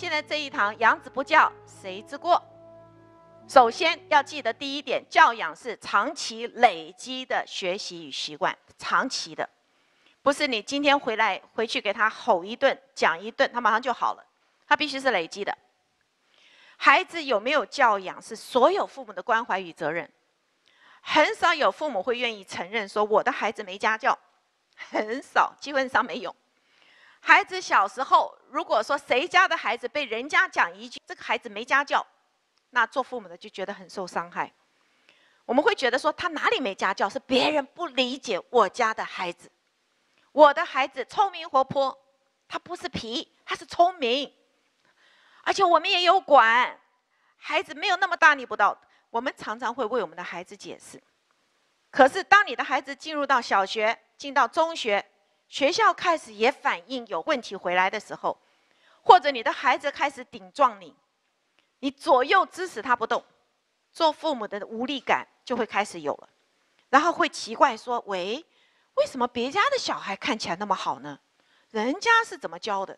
现在这一堂养子不教，谁之过？首先要记得第一点，教养是长期累积的学习与习惯，长期的，不是你今天回来回去给他吼一顿、讲一顿，他马上就好了。他必须是累积的。孩子有没有教养，是所有父母的关怀与责任。很少有父母会愿意承认说我的孩子没家教，很少，基本上没有。孩子小时候，如果说谁家的孩子被人家讲一句这个孩子没家教，那做父母的就觉得很受伤害。我们会觉得说他哪里没家教，是别人不理解我家的孩子。我的孩子聪明活泼，他不是皮，他是聪明。而且我们也有管，孩子没有那么大逆不道。我们常常会为我们的孩子解释，可是当你的孩子进入到小学、进到中学，学校开始也反映有问题回来的时候，或者你的孩子开始顶撞你，你左右支持他不动，做父母的无力感就会开始有了，然后会奇怪说：“喂，为什么别家的小孩看起来那么好呢？人家是怎么教的？”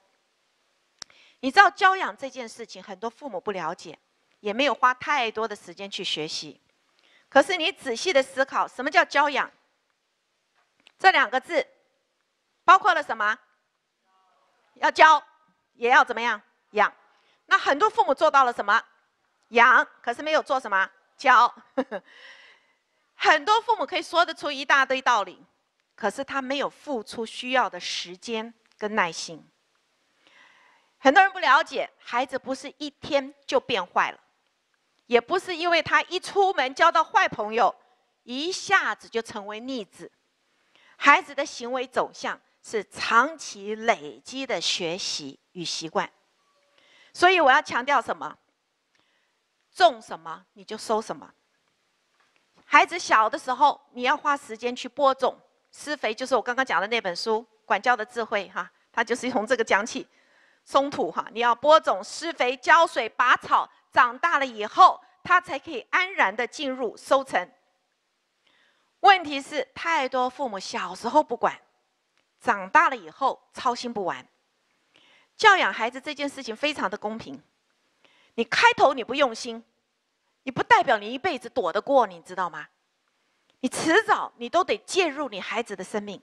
你知道教养这件事情，很多父母不了解，也没有花太多的时间去学习。可是你仔细的思考，什么叫教养？这两个字，包括了什么？要教，也要怎么样养？那很多父母做到了什么？养，可是没有做什么教。很多父母可以说得出一大堆道理，可是他没有付出需要的时间跟耐心。很多人不了解，孩子不是一天就变坏了，也不是因为他一出门交到坏朋友，一下子就成为逆子。孩子的行为走向是长期累积的学习与习惯。所以我要强调什么？种什么你就收什么。孩子小的时候，你要花时间去播种、施肥，就是我刚刚讲的那本书《管教的智慧》哈，它就是从这个讲起。松土哈，你要播种、施肥、浇水、拔草，长大了以后，它才可以安然的进入收成。问题是，太多父母小时候不管，长大了以后操心不完。教养孩子这件事情非常的公平，你开头你不用心，你不代表你一辈子躲得过，你知道吗？你迟早你都得介入你孩子的生命，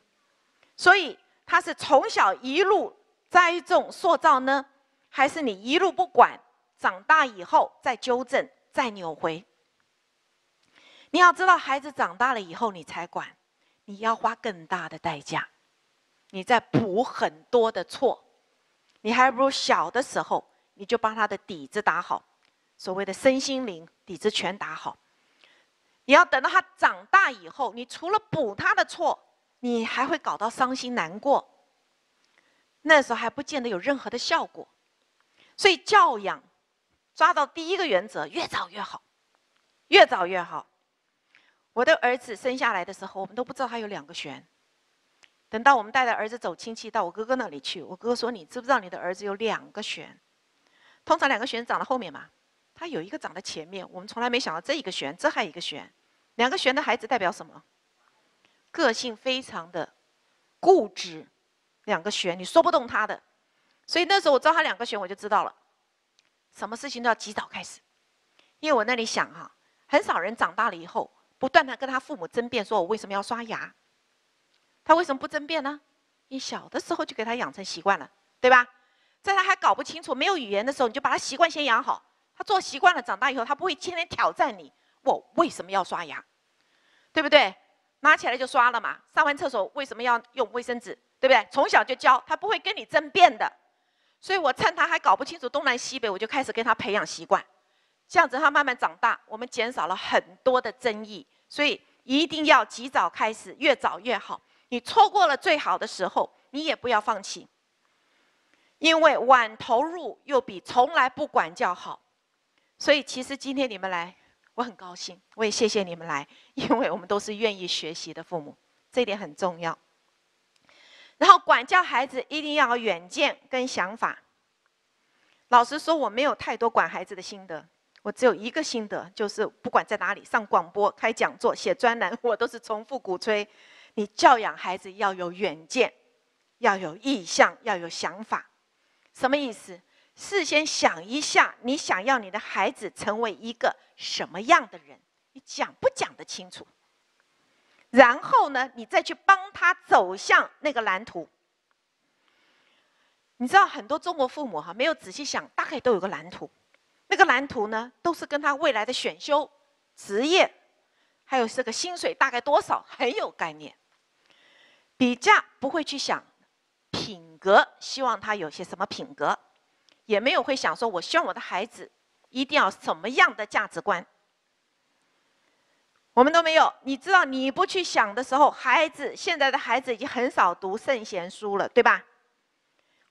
所以他是从小一路。栽种塑造呢，还是你一路不管，长大以后再纠正、再扭回？你要知道，孩子长大了以后你才管，你要花更大的代价，你在补很多的错，你还不如小的时候你就把他的底子打好，所谓的身心灵底子全打好。你要等到他长大以后，你除了补他的错，你还会搞到伤心难过。那时候还不见得有任何的效果，所以教养抓到第一个原则，越早越好，越早越好。我的儿子生下来的时候，我们都不知道他有两个旋。等到我们带着儿子走亲戚到我哥哥那里去，我哥哥说：“你知不知道你的儿子有两个旋？通常两个旋长在后面嘛，他有一个长在前面。我们从来没想到这一个旋，这还一个旋。两个旋的孩子代表什么？个性非常的固执。”两个旋，你说不动他的，所以那时候我知道他两个旋，我就知道了，什么事情都要及早开始，因为我那里想哈，很少人长大了以后不断的跟他父母争辩，说我为什么要刷牙，他为什么不争辩呢？你小的时候就给他养成习惯了，对吧？在他还搞不清楚、没有语言的时候，你就把他习惯先养好，他做习惯了，长大以后他不会天天挑战你，我为什么要刷牙，对不对？拿起来就刷了嘛，上完厕所为什么要用卫生纸？对不对？从小就教他不会跟你争辩的，所以我趁他还搞不清楚东南西北，我就开始跟他培养习惯，这样子他慢慢长大，我们减少了很多的争议。所以一定要及早开始，越早越好。你错过了最好的时候，你也不要放弃，因为晚投入又比从来不管教好。所以其实今天你们来，我很高兴，我也谢谢你们来，因为我们都是愿意学习的父母，这一点很重要。然后管教孩子一定要远见跟想法。老实说，我没有太多管孩子的心得，我只有一个心得，就是不管在哪里上广播、开讲座、写专栏，我都是重复鼓吹：你教养孩子要有远见，要有意向，要有想法。什么意思？事先想一下，你想要你的孩子成为一个什么样的人？你讲不讲得清楚？然后呢，你再去帮他走向那个蓝图。你知道很多中国父母哈，没有仔细想，大概都有个蓝图。那个蓝图呢，都是跟他未来的选修、职业，还有这个薪水大概多少很有概念。比价不会去想品格，希望他有些什么品格。也没有会想说，我希望我的孩子一定要什么样的价值观。我们都没有。你知道，你不去想的时候，孩子现在的孩子已经很少读圣贤书了，对吧？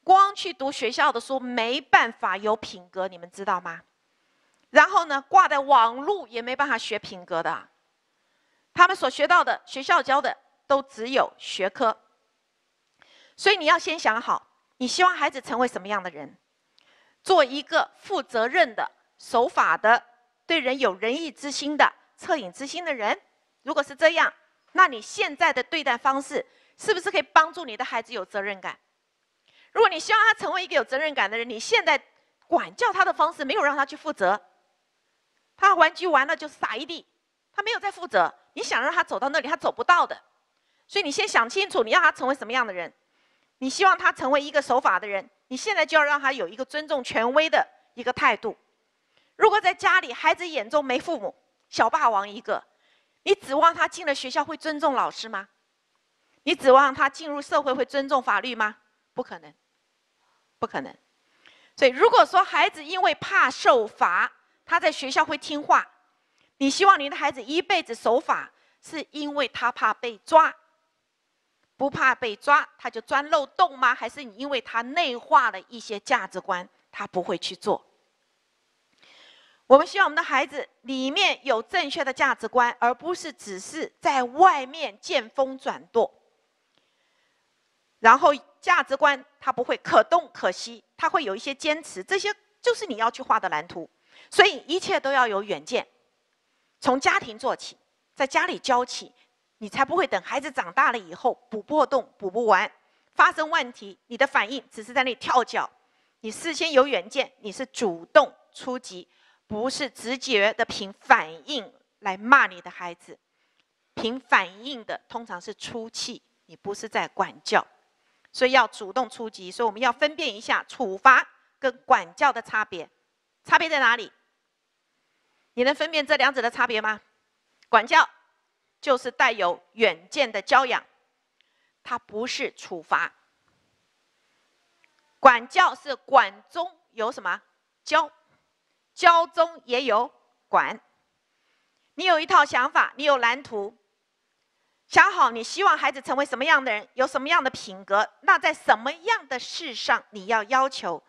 光去读学校的书没办法有品格，你们知道吗？然后呢，挂在网络也没办法学品格的。他们所学到的，学校教的都只有学科。所以你要先想好，你希望孩子成为什么样的人？做一个负责任的、守法的、对人有仁义之心的、恻隐之心的人。如果是这样，那你现在的对待方式是不是可以帮助你的孩子有责任感？如果你希望他成为一个有责任感的人，你现在管教他的方式没有让他去负责，他玩具玩了就撒一地，他没有在负责。你想让他走到那里，他走不到的。所以你先想清楚，你要他成为什么样的人？你希望他成为一个守法的人。你现在就要让他有一个尊重权威的一个态度。如果在家里孩子眼中没父母，小霸王一个，你指望他进了学校会尊重老师吗？你指望他进入社会会尊重法律吗？不可能，不可能。所以，如果说孩子因为怕受罚，他在学校会听话，你希望你的孩子一辈子守法，是因为他怕被抓。不怕被抓，他就钻漏洞吗？还是你因为他内化了一些价值观，他不会去做？我们希望我们的孩子里面有正确的价值观，而不是只是在外面见风转舵。然后价值观他不会可动可息，他会有一些坚持，这些就是你要去画的蓝图。所以一切都要有远见，从家庭做起，在家里教起。你才不会等孩子长大了以后补破洞补不完，发生问题，你的反应只是在那里跳脚。你事先有远见，你是主动出击，不是直觉的凭反应来骂你的孩子。凭反应的通常是出气，你不是在管教，所以要主动出击。所以我们要分辨一下处罚跟管教的差别，差别在哪里？你能分辨这两者的差别吗？管教。就是带有远见的教养，它不是处罚。管教是管中有什么教，教中也有管。你有一套想法，你有蓝图，想好你希望孩子成为什么样的人，有什么样的品格，那在什么样的事上你要要求，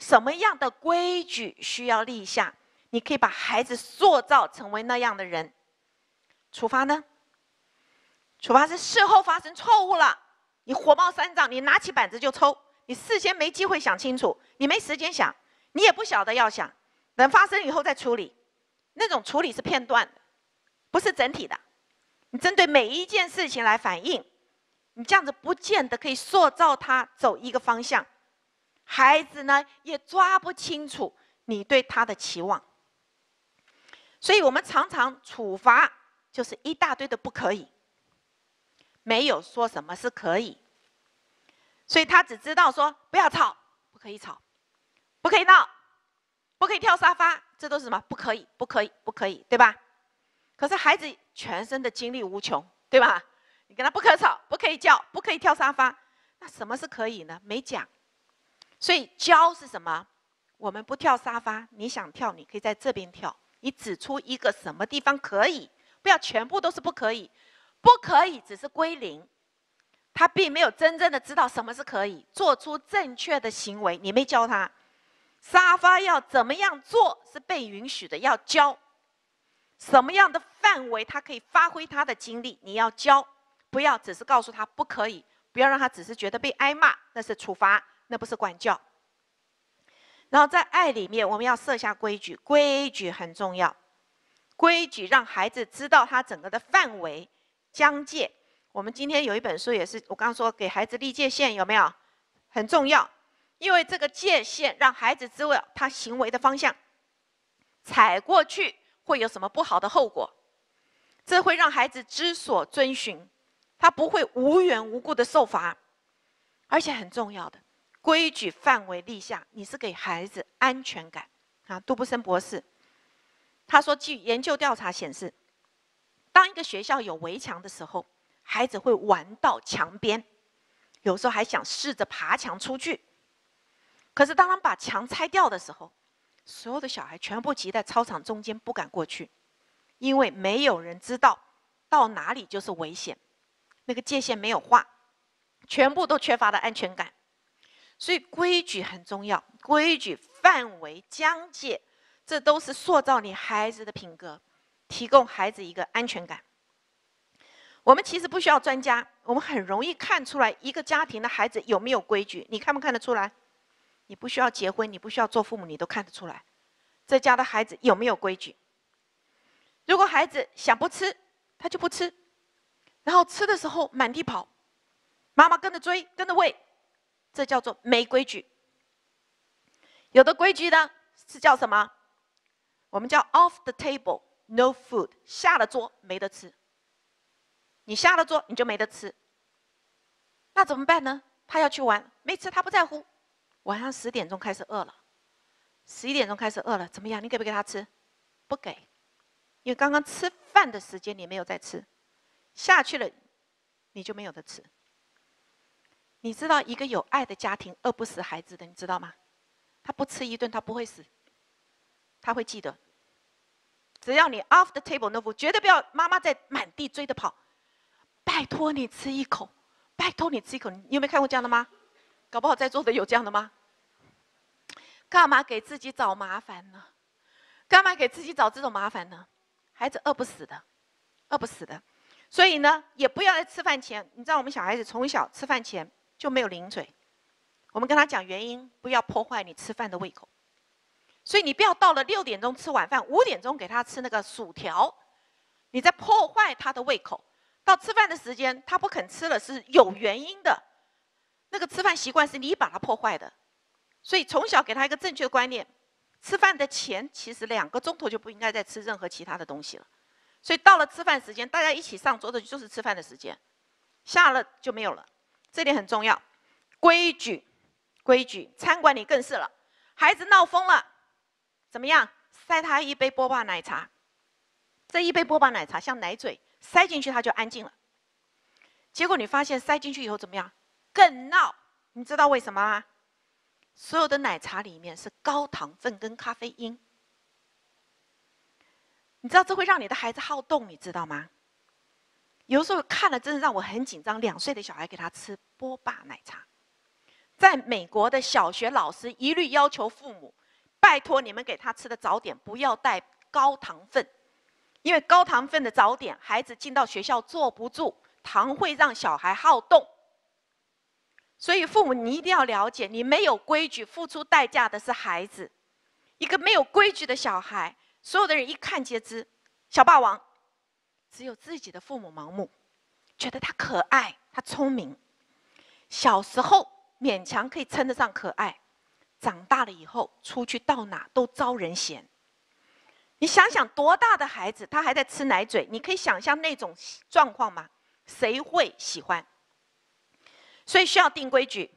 什么样的规矩需要立下，你可以把孩子塑造成为那样的人。处罚呢？处罚是事后发生错误了，你火冒三丈，你拿起板子就抽，你事先没机会想清楚，你没时间想，你也不晓得要想，等发生以后再处理，那种处理是片段的，不是整体的。你针对每一件事情来反应，你这样子不见得可以塑造他走一个方向，孩子呢也抓不清楚你对他的期望，所以我们常常处罚就是一大堆的不可以。没有说什么是可以，所以他只知道说不要吵，不可以吵，不可以闹，不可以跳沙发，这都是什么？不可以，不可以，不可以，对吧？可是孩子全身的精力无穷，对吧？你跟他不可吵，不可以叫，不可以跳沙发，那什么是可以呢？没讲。所以教是什么？我们不跳沙发，你想跳，你可以在这边跳。你指出一个什么地方可以，不要全部都是不可以。不可以，只是归零，他并没有真正的知道什么是可以做出正确的行为。你没教他，沙发要怎么样做是被允许的，要教什么样的范围他可以发挥他的精力，你要教，不要只是告诉他不可以，不要让他只是觉得被挨骂，那是处罚，那不是管教。然后在爱里面，我们要设下规矩，规矩很重要，规矩让孩子知道他整个的范围。疆界，我们今天有一本书，也是我刚刚说给孩子立界限，有没有？很重要，因为这个界限让孩子知道他行为的方向，踩过去会有什么不好的后果，这会让孩子知所遵循，他不会无缘无故的受罚，而且很重要的规矩范围立下，你是给孩子安全感啊。杜布森博士他说，据研究调查显示，当一个学校有围墙的时候，孩子会玩到墙边，有时候还想试着爬墙出去。可是，当他们把墙拆掉的时候，所有的小孩全部挤在操场中间，不敢过去，因为没有人知道到哪里就是危险，那个界限没有画，全部都缺乏了安全感。所以，规矩很重要，规矩、范围、疆界，这都是塑造你孩子的品格，提供孩子一个安全感。我们其实不需要专家，我们很容易看出来一个家庭的孩子有没有规矩。你看不看得出来？你不需要结婚，你不需要做父母，你都看得出来，这家的孩子有没有规矩。如果孩子想不吃，他就不吃，然后吃的时候满地跑，妈妈跟着追，跟着喂，这叫做没规矩。有的规矩呢是叫什么？我们叫 off the table no food，下了桌没得吃。你下了桌你就没得吃，那怎么办呢？他要去玩，没吃他不在乎。晚上十点钟开始饿了，十一点钟开始饿了，怎么样？你给不给他吃？不给，因为刚刚吃饭的时间你没有在吃，下去了，你就没有的吃。你知道一个有爱的家庭饿不死孩子的，你知道吗？他不吃一顿他不会死，他会记得。只要你 off the table no food，绝对不要妈妈在满地追着跑，拜托你吃一口，拜托你吃一口。你有没有看过这样的吗？搞不好在座的有这样的吗？干嘛给自己找麻烦呢？干嘛给自己找这种麻烦呢？孩子饿不死的，饿不死的。所以呢，也不要在吃饭前。你知道我们小孩子从小吃饭前就没有零嘴，我们跟他讲原因，不要破坏你吃饭的胃口。所以你不要到了六点钟吃晚饭，五点钟给他吃那个薯条，你在破坏他的胃口。到吃饭的时间他不肯吃了，是有原因的。那个吃饭习惯是你把他破坏的，所以从小给他一个正确的观念：吃饭的前其实两个钟头就不应该再吃任何其他的东西了。所以到了吃饭时间，大家一起上桌的就是吃饭的时间，下了就没有了。这点很重要，规矩，规矩。餐馆里更是了，孩子闹疯了，怎么样？塞他一杯波霸奶茶，这一杯波霸奶茶像奶嘴，塞进去他就安静了。结果你发现塞进去以后怎么样？更闹，你知道为什么吗？所有的奶茶里面是高糖分跟咖啡因，你知道这会让你的孩子好动，你知道吗？有时候看了真的让我很紧张。两岁的小孩给他吃波霸奶茶，在美国的小学老师一律要求父母，拜托你们给他吃的早点不要带高糖分，因为高糖分的早点孩子进到学校坐不住，糖会让小孩好动。所以，父母你一定要了解，你没有规矩，付出代价的是孩子。一个没有规矩的小孩，所有的人一看皆知，小霸王。只有自己的父母盲目，觉得他可爱，他聪明。小时候勉强可以称得上可爱，长大了以后出去到哪都招人嫌。你想想，多大的孩子，他还在吃奶嘴，你可以想象那种状况吗？谁会喜欢？所以需要定规矩，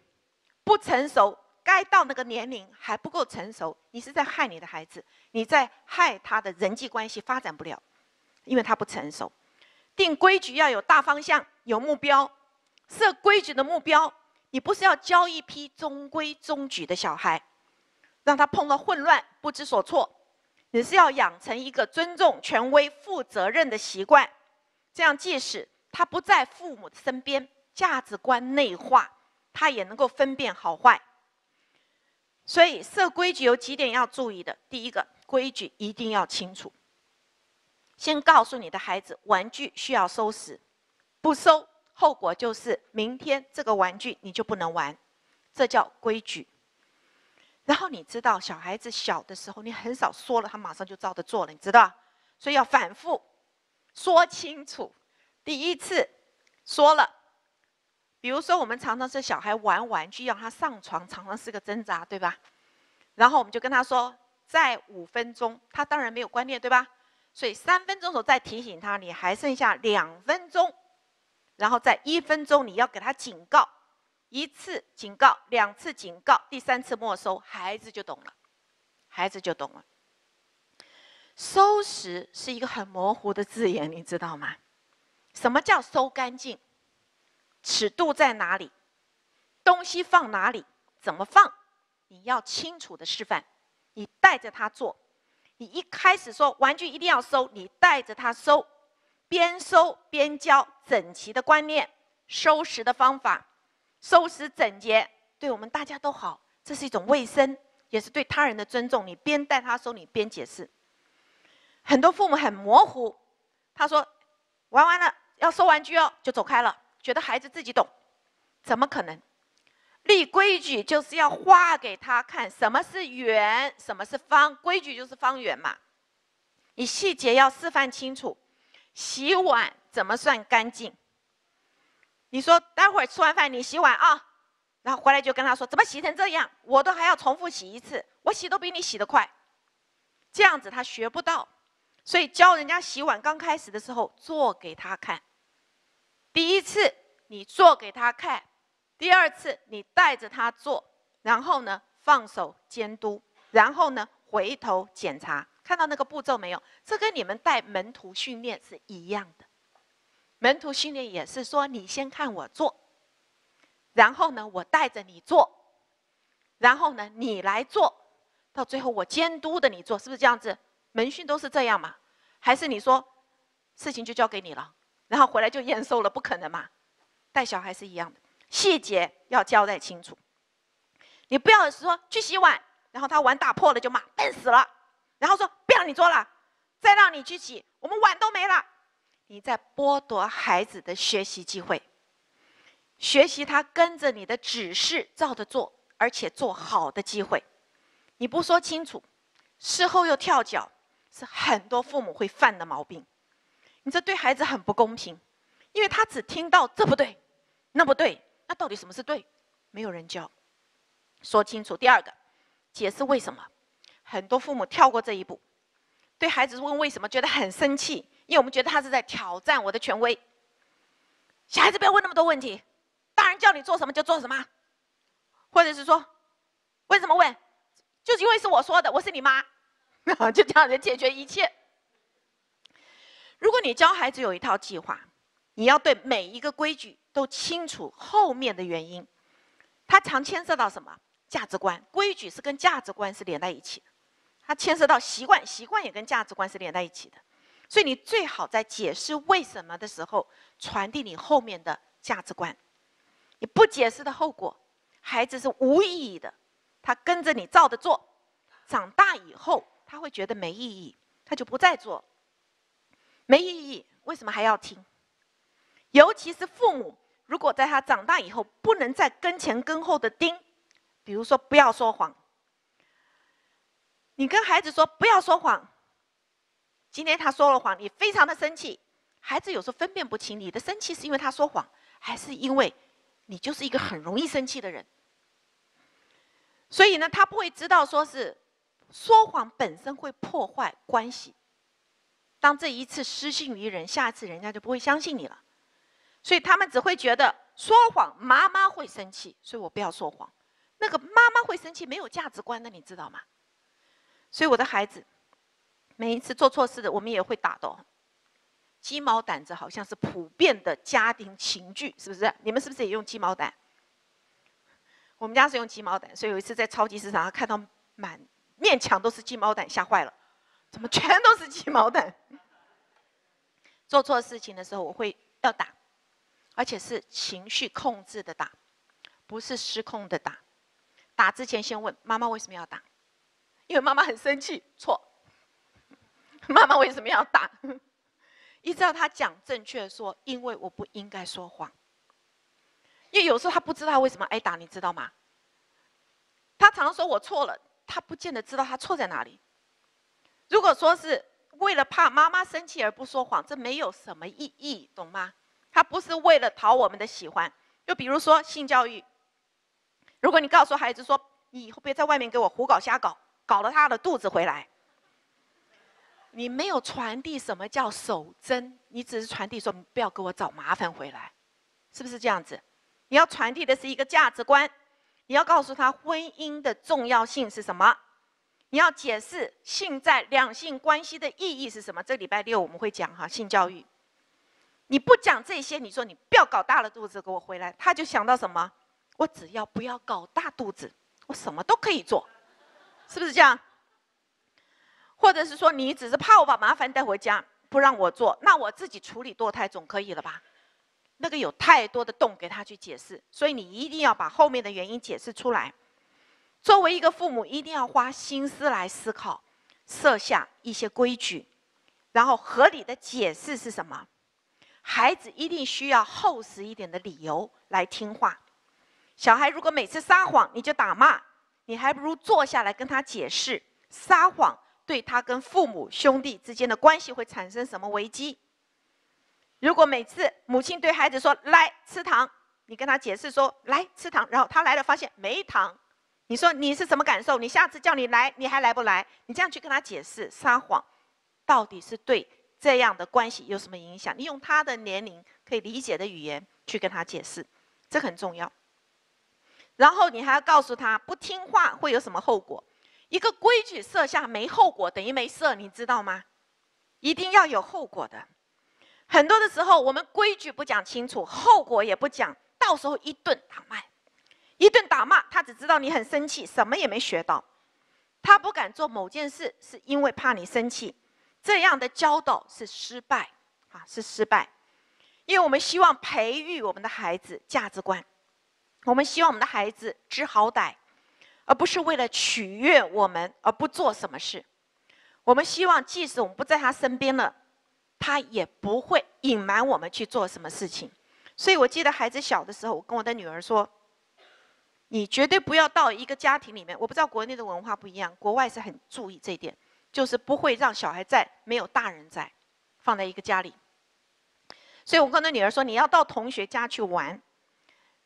不成熟，该到那个年龄还不够成熟，你是在害你的孩子，你在害他的人际关系发展不了，因为他不成熟。定规矩要有大方向，有目标，设规矩的目标。你不是要教一批中规中矩的小孩，让他碰到混乱不知所措，你是要养成一个尊重权威、负责任的习惯。这样，即使他不在父母的身边。价值观内化，他也能够分辨好坏。所以设规矩有几点要注意的。第一个，规矩一定要清楚。先告诉你的孩子，玩具需要收拾，不收，后果就是明天这个玩具你就不能玩，这叫规矩。然后你知道，小孩子小的时候，你很少说了，他马上就照着做了，你知道？所以要反复说清楚。第一次说了。比如说，我们常常是小孩玩玩具，让他上床，常常是个挣扎，对吧？然后我们就跟他说，在五分钟，他当然没有观念，对吧？所以三分钟的时候再提醒他，你还剩下两分钟，然后在一分钟你要给他警告，一次警告，两次警告，第三次没收，孩子就懂了，孩子就懂了。收拾是一个很模糊的字眼，你知道吗？什么叫收干净？尺度在哪里？东西放哪里？怎么放？你要清楚的示范。你带着他做。你一开始说玩具一定要收，你带着他收，边收边教整齐的观念、收拾的方法、收拾整洁，对我们大家都好。这是一种卫生，也是对他人的尊重。你边带他收，你边解释。很多父母很模糊，他说玩完了要收玩具哦，就走开了。觉得孩子自己懂，怎么可能？立规矩就是要画给他看，什么是圆，什么是方，规矩就是方圆嘛。你细节要示范清楚。洗碗怎么算干净？你说待会儿吃完饭你洗碗啊，然后回来就跟他说怎么洗成这样，我都还要重复洗一次，我洗都比你洗得快。这样子他学不到，所以教人家洗碗刚开始的时候做给他看。第一次你做给他看，第二次你带着他做，然后呢放手监督，然后呢回头检查，看到那个步骤没有？这跟你们带门徒训练是一样的。门徒训练也是说，你先看我做，然后呢我带着你做，然后呢你来做，到最后我监督的你做，是不是这样子？门训都是这样嘛？还是你说事情就交给你了？然后回来就验收了，不可能嘛？带小孩是一样的，细节要交代清楚。你不要说去洗碗，然后他碗打破了就骂笨死了，然后说不要你做了，再让你去洗，我们碗都没了。你在剥夺孩子的学习机会，学习他跟着你的指示照着做，而且做好的机会。你不说清楚，事后又跳脚，是很多父母会犯的毛病。你这对孩子很不公平，因为他只听到这不对，那不对，那到底什么是对？没有人教，说清楚。第二个，解释为什么，很多父母跳过这一步，对孩子问为什么，觉得很生气，因为我们觉得他是在挑战我的权威。小孩子不要问那么多问题，大人叫你做什么就做什么，或者是说，为什么问？就是因为是我说的，我是你妈，就这样子解决一切。如果你教孩子有一套计划，你要对每一个规矩都清楚后面的原因，它常牵涉到什么价值观？规矩是跟价值观是连在一起的，它牵涉到习惯，习惯也跟价值观是连在一起的。所以你最好在解释为什么的时候，传递你后面的价值观。你不解释的后果，孩子是无意义的，他跟着你照着做，长大以后他会觉得没意义，他就不再做。没意义，为什么还要听？尤其是父母，如果在他长大以后不能在跟前跟后的盯，比如说不要说谎，你跟孩子说不要说谎。今天他说了谎，你非常的生气，孩子有时候分辨不清你的生气是因为他说谎，还是因为你就是一个很容易生气的人。所以呢，他不会知道说是说谎本身会破坏关系。当这一次失信于人，下次人家就不会相信你了，所以他们只会觉得说谎妈妈会生气，所以我不要说谎。那个妈妈会生气，没有价值观的，你知道吗？所以我的孩子每一次做错事的，我们也会打的。鸡毛掸子好像是普遍的家庭情趣，是不是？你们是不是也用鸡毛掸？我们家是用鸡毛掸，所以有一次在超级市场上看到满面墙都是鸡毛掸，吓坏了。怎么全都是鸡毛掸？做错事情的时候，我会要打，而且是情绪控制的打，不是失控的打。打之前先问妈妈为什么要打，因为妈妈很生气。错，妈妈为什么要打？一直到他讲正确，说因为我不应该说谎。因为有时候他不知道为什么挨打，你知道吗？他常说我错了，他不见得知道他错在哪里。如果说是为了怕妈妈生气而不说谎，这没有什么意义，懂吗？他不是为了讨我们的喜欢，又比如说性教育，如果你告诉孩子说，你以后别在外面给我胡搞瞎搞，搞了他的肚子回来，你没有传递什么叫守贞，你只是传递说不要给我找麻烦回来，是不是这样子？你要传递的是一个价值观，你要告诉他婚姻的重要性是什么，你要解释性在两性关系的意义是什么。这礼拜六我们会讲哈性教育。你不讲这些，你说你不要搞大了肚子给我回来，他就想到什么？我只要不要搞大肚子，我什么都可以做，是不是这样？或者是说你只是怕我把麻烦带回家，不让我做，那我自己处理堕胎总可以了吧？那个有太多的洞给他去解释，所以你一定要把后面的原因解释出来。作为一个父母，一定要花心思来思考，设下一些规矩，然后合理的解释是什么。孩子一定需要厚实一点的理由来听话。小孩如果每次撒谎你就打骂，你还不如坐下来跟他解释，撒谎对他跟父母兄弟之间的关系会产生什么危机。如果每次母亲对孩子说“来吃糖”，你跟他解释说“来吃糖”，然后他来了发现没糖，你说你是什么感受？你下次叫你来，你还来不来？你这样去跟他解释撒谎，到底是对？这样的关系有什么影响？你用他的年龄可以理解的语言去跟他解释，这很重要。然后你还要告诉他不听话会有什么后果。一个规矩设下没后果等于没设，你知道吗？一定要有后果的。很多的时候我们规矩不讲清楚，后果也不讲，到时候一顿打骂，一顿打骂，他只知道你很生气，什么也没学到。他不敢做某件事，是因为怕你生气。这样的教导是失败，啊，是失败，因为我们希望培育我们的孩子价值观，我们希望我们的孩子知好歹，而不是为了取悦我们而不做什么事。我们希望，即使我们不在他身边了，他也不会隐瞒我们去做什么事情。所以我记得孩子小的时候，我跟我的女儿说：“你绝对不要到一个家庭里面，我不知道国内的文化不一样，国外是很注意这一点。”就是不会让小孩在没有大人在，放在一个家里。所以我跟我的女儿说：“你要到同学家去玩，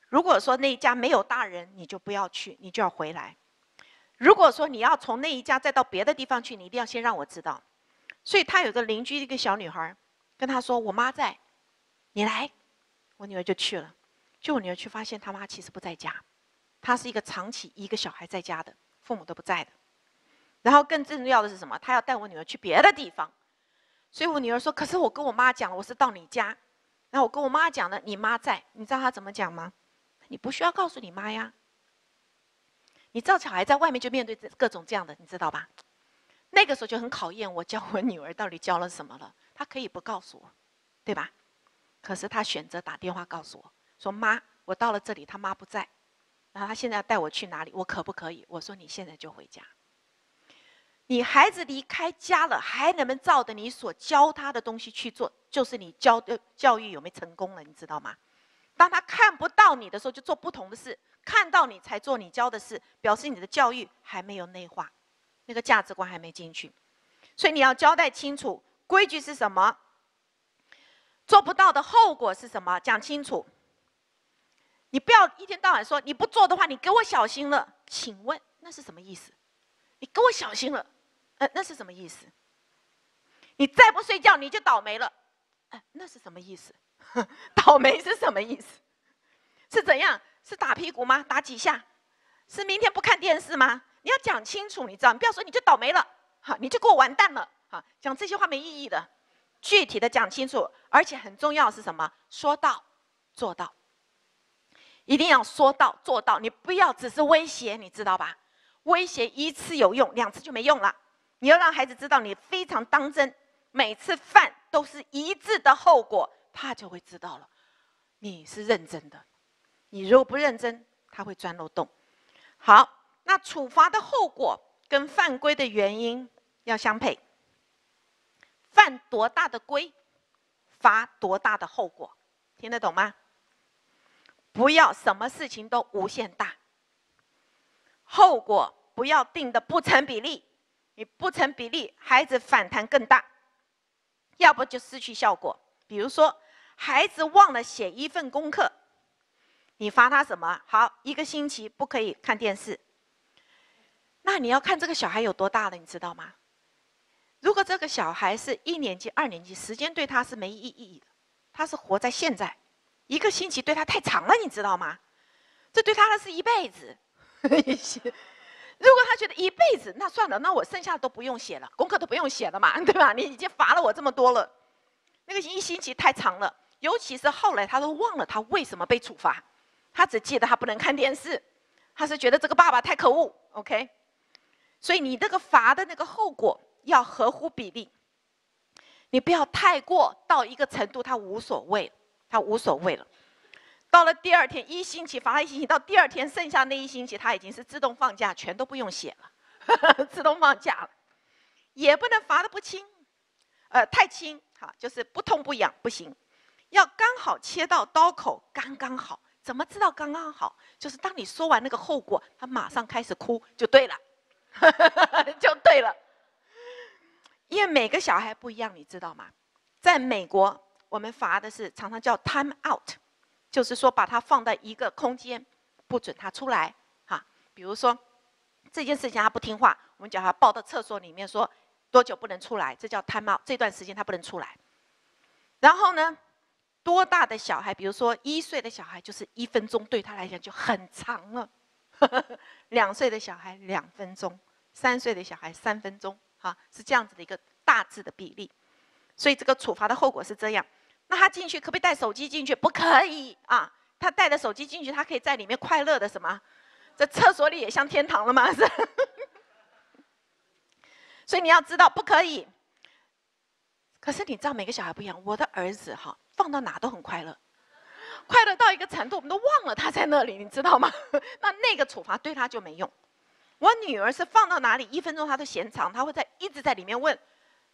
如果说那一家没有大人，你就不要去，你就要回来。如果说你要从那一家再到别的地方去，你一定要先让我知道。”所以他有个邻居一个小女孩，跟他说：“我妈在，你来。”我女儿就去了。就我女儿去发现他妈其实不在家，她是一个长期一个小孩在家的，父母都不在的。然后更重要的是什么？他要带我女儿去别的地方，所以我女儿说：“可是我跟我妈讲，我是到你家。”然后我跟我妈讲了，你妈在，你知道她怎么讲吗？你不需要告诉你妈呀。你知道小孩在外面就面对这各种这样的，你知道吧？那个时候就很考验我教我女儿到底教了什么了。她可以不告诉我，对吧？可是她选择打电话告诉我说：“妈，我到了这里，他妈不在，然后她现在要带我去哪里？我可不可以？”我说：“你现在就回家。”你孩子离开家了，还能不能照着你所教他的东西去做？就是你教的教育有没有成功了？你知道吗？当他看不到你的时候，就做不同的事；看到你才做你教的事，表示你的教育还没有内化，那个价值观还没进去。所以你要交代清楚规矩是什么，做不到的后果是什么，讲清楚。你不要一天到晚说你不做的话，你给我小心了。请问那是什么意思？你给我小心了。呃，那是什么意思？你再不睡觉，你就倒霉了。哎，那是什么意思？倒霉是什么意思？是怎样？是打屁股吗？打几下？是明天不看电视吗？你要讲清楚，你知道？你不要说你就倒霉了，哈，你就给我完蛋了，哈，讲这些话没意义的。具体的讲清楚，而且很重要是什么？说到做到，一定要说到做到。你不要只是威胁，你知道吧？威胁一次有用，两次就没用了。你要让孩子知道你非常当真，每次犯都是一致的后果，他就会知道了，你是认真的。你如果不认真，他会钻漏洞。好，那处罚的后果跟犯规的原因要相配。犯多大的规，罚多大的后果，听得懂吗？不要什么事情都无限大，后果不要定的不成比例。你不成比例，孩子反弹更大，要不就失去效果。比如说，孩子忘了写一份功课，你罚他什么？好，一个星期不可以看电视。那你要看这个小孩有多大了，你知道吗？如果这个小孩是一年级、二年级，时间对他是没意义的，他是活在现在。一个星期对他太长了，你知道吗？这对他的是一辈子。如果他觉得一辈子，那算了，那我剩下都不用写了，功课都不用写了嘛，对吧？你已经罚了我这么多了，那个一星期太长了。尤其是后来他都忘了他为什么被处罚，他只记得他不能看电视，他是觉得这个爸爸太可恶。OK，所以你这个罚的那个后果要合乎比例，你不要太过到一个程度，他无所谓。他无所谓了，到了第二天一星期罚他一星期，到第二天剩下那一星期他已经是自动放假，全都不用写了，自动放假了，也不能罚的不轻，呃，太轻，哈，就是不痛不痒不行，要刚好切到刀口，刚刚好。怎么知道刚刚好？就是当你说完那个后果，他马上开始哭，就对了，就对了。因为每个小孩不一样，你知道吗？在美国。我们罚的是常常叫 time out，就是说把他放在一个空间，不准他出来。哈，比如说这件事情他不听话，我们叫他抱到厕所里面，说多久不能出来，这叫 time out，这段时间他不能出来。然后呢，多大的小孩，比如说一岁的小孩，就是一分钟对他来讲就很长了。两岁的小孩两分钟，三岁的小孩三分钟，哈，是这样子的一个大致的比例。所以这个处罚的后果是这样。那他进去可不可以带手机进去？不可以啊！他带着手机进去，他可以在里面快乐的什么？这厕所里也像天堂了吗？是。所以你要知道不可以。可是你知道每个小孩不一样。我的儿子哈，放到哪都很快乐，快乐到一个程度，我们都忘了他在那里，你知道吗？那那个处罚对他就没用。我女儿是放到哪里一分钟她都嫌长，她会在一直在里面问。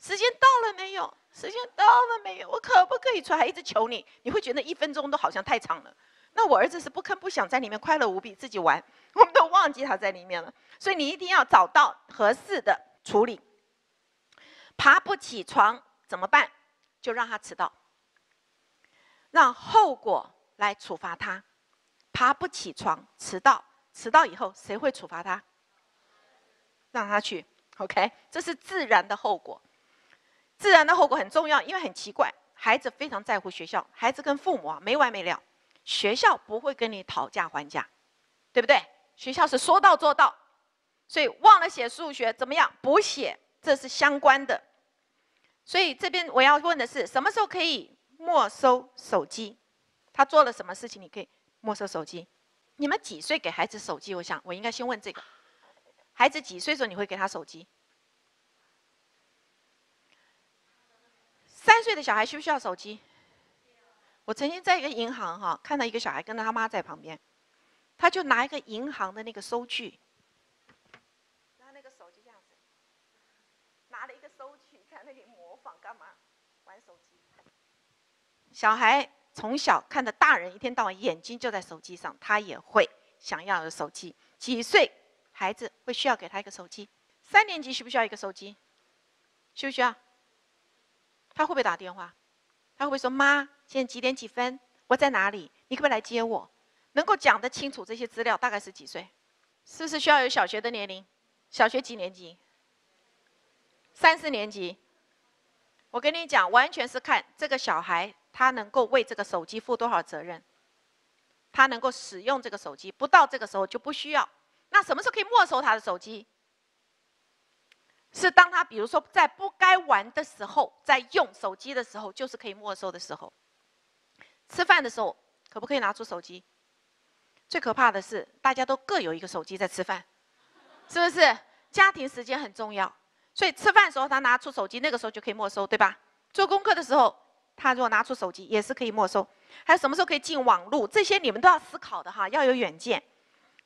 时间到了没有？时间到了没有？我可不可以出来？一直求你，你会觉得一分钟都好像太长了。那我儿子是不吭不响，在里面快乐无比，自己玩，我们都忘记他在里面了。所以你一定要找到合适的处理。爬不起床怎么办？就让他迟到，让后果来处罚他。爬不起床，迟到，迟到以后谁会处罚他？让他去，OK，这是自然的后果。自然的后果很重要，因为很奇怪，孩子非常在乎学校，孩子跟父母啊没完没了，学校不会跟你讨价还价，对不对？学校是说到做到，所以忘了写数学怎么样？补写，这是相关的。所以这边我要问的是，什么时候可以没收手机？他做了什么事情你可以没收手机？你们几岁给孩子手机？我想我应该先问这个，孩子几岁时候你会给他手机？三岁的小孩需不需要手机？我曾经在一个银行哈，看到一个小孩跟着他妈在旁边，他就拿一个银行的那个收据，然后那个手就这样子，拿了一个收据在干嘛？玩手机。小孩从小看着大人一天到晚眼睛就在手机上，他也会想要的手机。几岁孩子会需要给他一个手机？三年级需不需要一个手机？需不需要？他会不会打电话？他会不会说：“妈，现在几点几分？我在哪里？你可不可以来接我？”能够讲得清楚这些资料，大概是几岁？是不是需要有小学的年龄？小学几年级？三四年级。我跟你讲，完全是看这个小孩他能够为这个手机负多少责任，他能够使用这个手机，不到这个时候就不需要。那什么时候可以没收他的手机？是当他比如说在不该玩的时候，在用手机的时候，就是可以没收的时候。吃饭的时候可不可以拿出手机？最可怕的是大家都各有一个手机在吃饭，是不是？家庭时间很重要，所以吃饭的时候他拿出手机，那个时候就可以没收，对吧？做功课的时候他如果拿出手机也是可以没收。还有什么时候可以进网络？这些你们都要思考的哈，要有远见。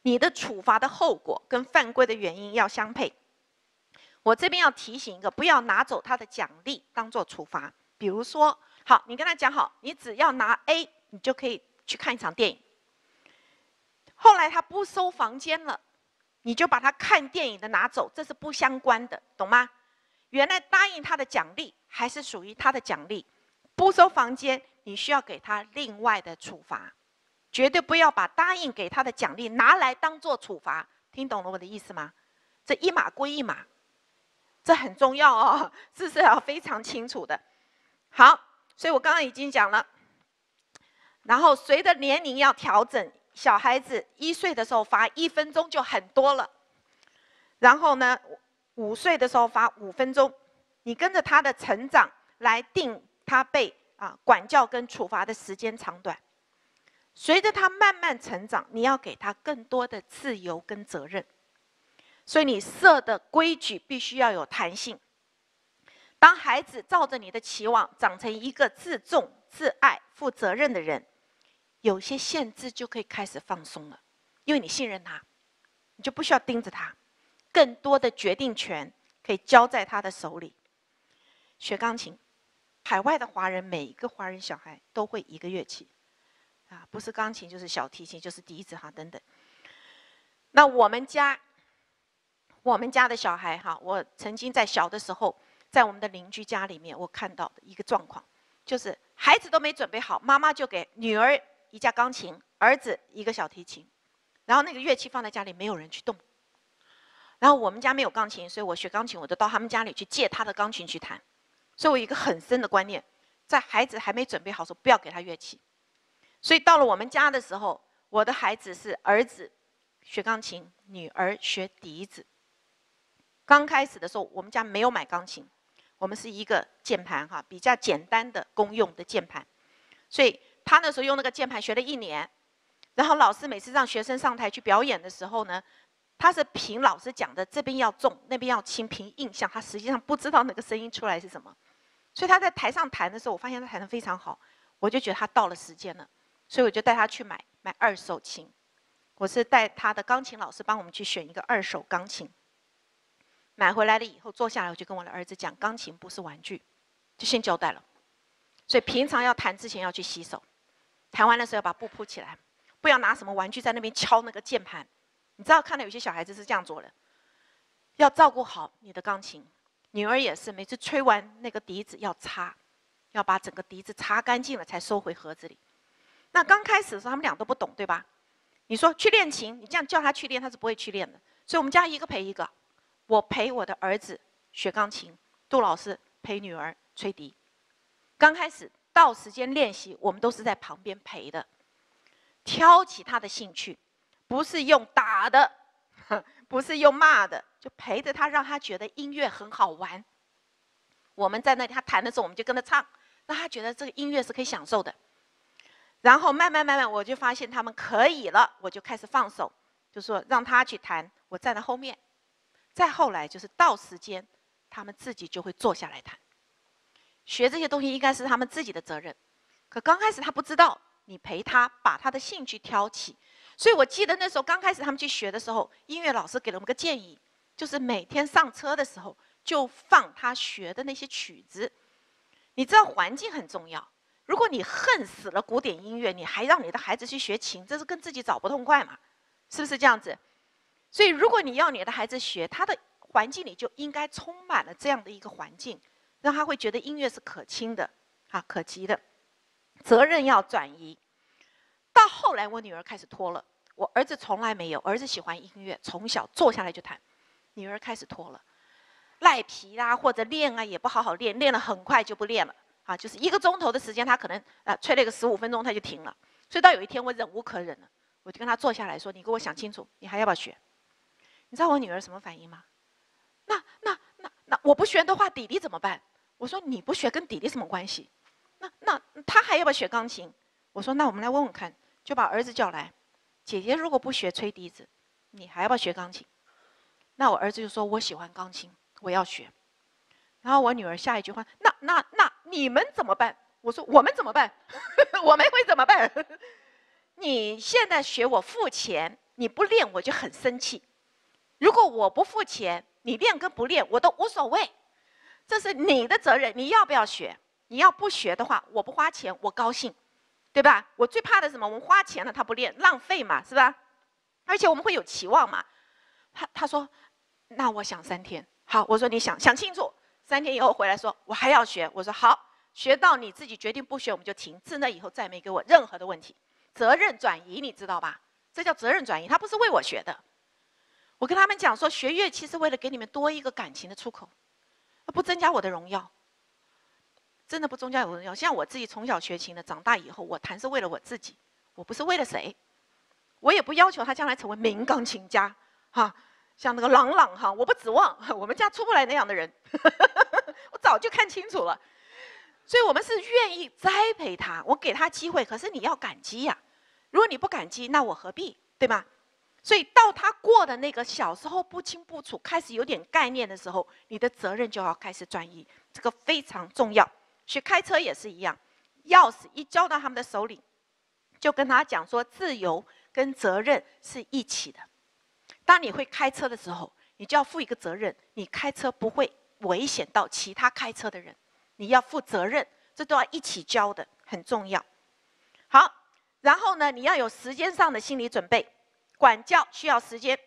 你的处罚的后果跟犯规的原因要相配。我这边要提醒一个，不要拿走他的奖励当做处罚。比如说，好，你跟他讲好，你只要拿 A，你就可以去看一场电影。后来他不收房间了，你就把他看电影的拿走，这是不相关的，懂吗？原来答应他的奖励还是属于他的奖励，不收房间，你需要给他另外的处罚。绝对不要把答应给他的奖励拿来当做处罚。听懂了我的意思吗？这一码归一码，这很重要哦，这是要非常清楚的。好，所以我刚刚已经讲了。然后随着年龄要调整，小孩子一岁的时候罚一分钟就很多了，然后呢，五岁的时候罚五分钟，你跟着他的成长来定他被啊管教跟处罚的时间长短。随着他慢慢成长，你要给他更多的自由跟责任，所以你设的规矩必须要有弹性。当孩子照着你的期望长成一个自重、自爱、负责任的人。有些限制就可以开始放松了，因为你信任他，你就不需要盯着他，更多的决定权可以交在他的手里。学钢琴，海外的华人每一个华人小孩都会一个乐器，啊，不是钢琴就是小提琴就是笛子哈等等。那我们家，我们家的小孩哈，我曾经在小的时候，在我们的邻居家里面，我看到的一个状况，就是孩子都没准备好，妈妈就给女儿。一架钢琴，儿子一个小提琴，然后那个乐器放在家里，没有人去动。然后我们家没有钢琴，所以我学钢琴，我就到他们家里去借他的钢琴去弹。所以我一个很深的观念，在孩子还没准备好时候，不要给他乐器。所以到了我们家的时候，我的孩子是儿子学钢琴，女儿学笛子。刚开始的时候，我们家没有买钢琴，我们是一个键盘哈，比较简单的公用的键盘，所以。他那时候用那个键盘学了一年，然后老师每次让学生上台去表演的时候呢，他是凭老师讲的这边要重，那边要轻，凭印象，他实际上不知道那个声音出来是什么。所以他在台上弹的时候，我发现他弹得非常好，我就觉得他到了时间了，所以我就带他去买买二手琴。我是带他的钢琴老师帮我们去选一个二手钢琴，买回来了以后坐下来，我就跟我的儿子讲，钢琴不是玩具，就先交代了。所以平常要弹之前要去洗手。弹完的时候要把布铺起来，不要拿什么玩具在那边敲那个键盘。你知道，看到有些小孩子是这样做的。要照顾好你的钢琴，女儿也是，每次吹完那个笛子要擦，要把整个笛子擦干净了才收回盒子里。那刚开始的时候，他们俩都不懂，对吧？你说去练琴，你这样叫他去练，他是不会去练的。所以我们家一个陪一个，我陪我的儿子学钢琴，杜老师陪女儿吹笛。刚开始。到时间练习，我们都是在旁边陪的，挑起他的兴趣，不是用打的，不是用骂的，就陪着他，让他觉得音乐很好玩。我们在那里，他弹的时候，我们就跟他唱，让他觉得这个音乐是可以享受的。然后慢慢慢慢，我就发现他们可以了，我就开始放手，就说让他去弹，我站在后面。再后来就是到时间，他们自己就会坐下来弹。学这些东西应该是他们自己的责任，可刚开始他不知道，你陪他把他的兴趣挑起。所以我记得那时候刚开始他们去学的时候，音乐老师给了我们个建议，就是每天上车的时候就放他学的那些曲子。你知道环境很重要，如果你恨死了古典音乐，你还让你的孩子去学琴，这是跟自己找不痛快嘛？是不是这样子？所以如果你要你的孩子学，他的环境里就应该充满了这样的一个环境。让他会觉得音乐是可亲的，啊，可及的，责任要转移。到后来，我女儿开始拖了，我儿子从来没有，儿子喜欢音乐，从小坐下来就弹，女儿开始拖了，赖皮啦，或者练啊也不好好练，练了很快就不练了，啊，就是一个钟头的时间，他可能啊吹了个十五分钟他就停了。所以到有一天我忍无可忍了，我就跟他坐下来说：“你给我想清楚，你还要不要学？”你知道我女儿什么反应吗？那那那我不学的话，弟弟怎么办？我说你不学跟弟弟什么关系？那那他还要不要学钢琴？我说那我们来问问看，就把儿子叫来。姐姐如果不学吹笛子，你还要不要学钢琴？那我儿子就说我喜欢钢琴，我要学。然后我女儿下一句话，那那那你们怎么办？我说我们怎么办？我们会怎么办？你现在学我付钱，你不练我就很生气。如果我不付钱，你练跟不练我都无所谓。这是你的责任，你要不要学？你要不学的话，我不花钱，我高兴，对吧？我最怕的什么？我们花钱了，他不练，浪费嘛，是吧？而且我们会有期望嘛。他他说，那我想三天。好，我说你想想清楚，三天以后回来说，我还要学。我说好，学到你自己决定不学，我们就停。自那以后再没给我任何的问题。责任转移，你知道吧？这叫责任转移，他不是为我学的。我跟他们讲说，学乐器是为了给你们多一个感情的出口，不增加我的荣耀。真的不增加我的荣耀。像我自己从小学琴的，长大以后我弹是为了我自己，我不是为了谁。我也不要求他将来成为名钢琴家，哈，像那个郎朗哈，我不指望，我们家出不来那样的人。我早就看清楚了，所以我们是愿意栽培他，我给他机会，可是你要感激呀。如果你不感激，那我何必，对吗？所以到他过的那个小时候不清不楚，开始有点概念的时候，你的责任就要开始转移，这个非常重要。学开车也是一样，钥匙一交到他们的手里，就跟他讲说，自由跟责任是一起的。当你会开车的时候，你就要负一个责任，你开车不会危险到其他开车的人，你要负责任，这都要一起教的，很重要。好。然后呢，你要有时间上的心理准备，管教需要时间。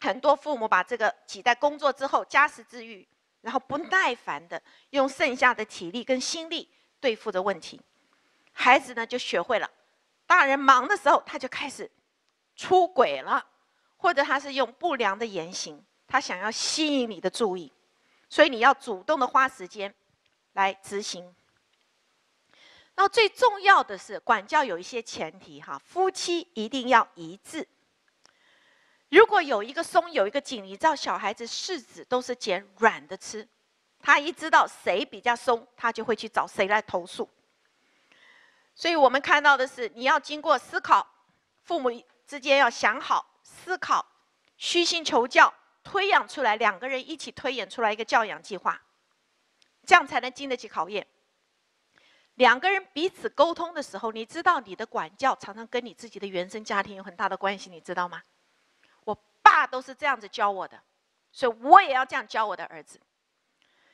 很多父母把这个挤在工作之后，家事之余，然后不耐烦的用剩下的体力跟心力对付着问题，孩子呢就学会了，大人忙的时候他就开始出轨了，或者他是用不良的言行，他想要吸引你的注意，所以你要主动的花时间来执行。那最重要的是，管教有一些前提哈，夫妻一定要一致。如果有一个松，有一个紧，你知道小孩子柿子都是捡软的吃，他一知道谁比较松，他就会去找谁来投诉。所以我们看到的是，你要经过思考，父母之间要想好思考，虚心求教，推演出来两个人一起推演出来一个教养计划，这样才能经得起考验。两个人彼此沟通的时候，你知道你的管教常常跟你自己的原生家庭有很大的关系，你知道吗？爸都是这样子教我的，所以我也要这样教我的儿子。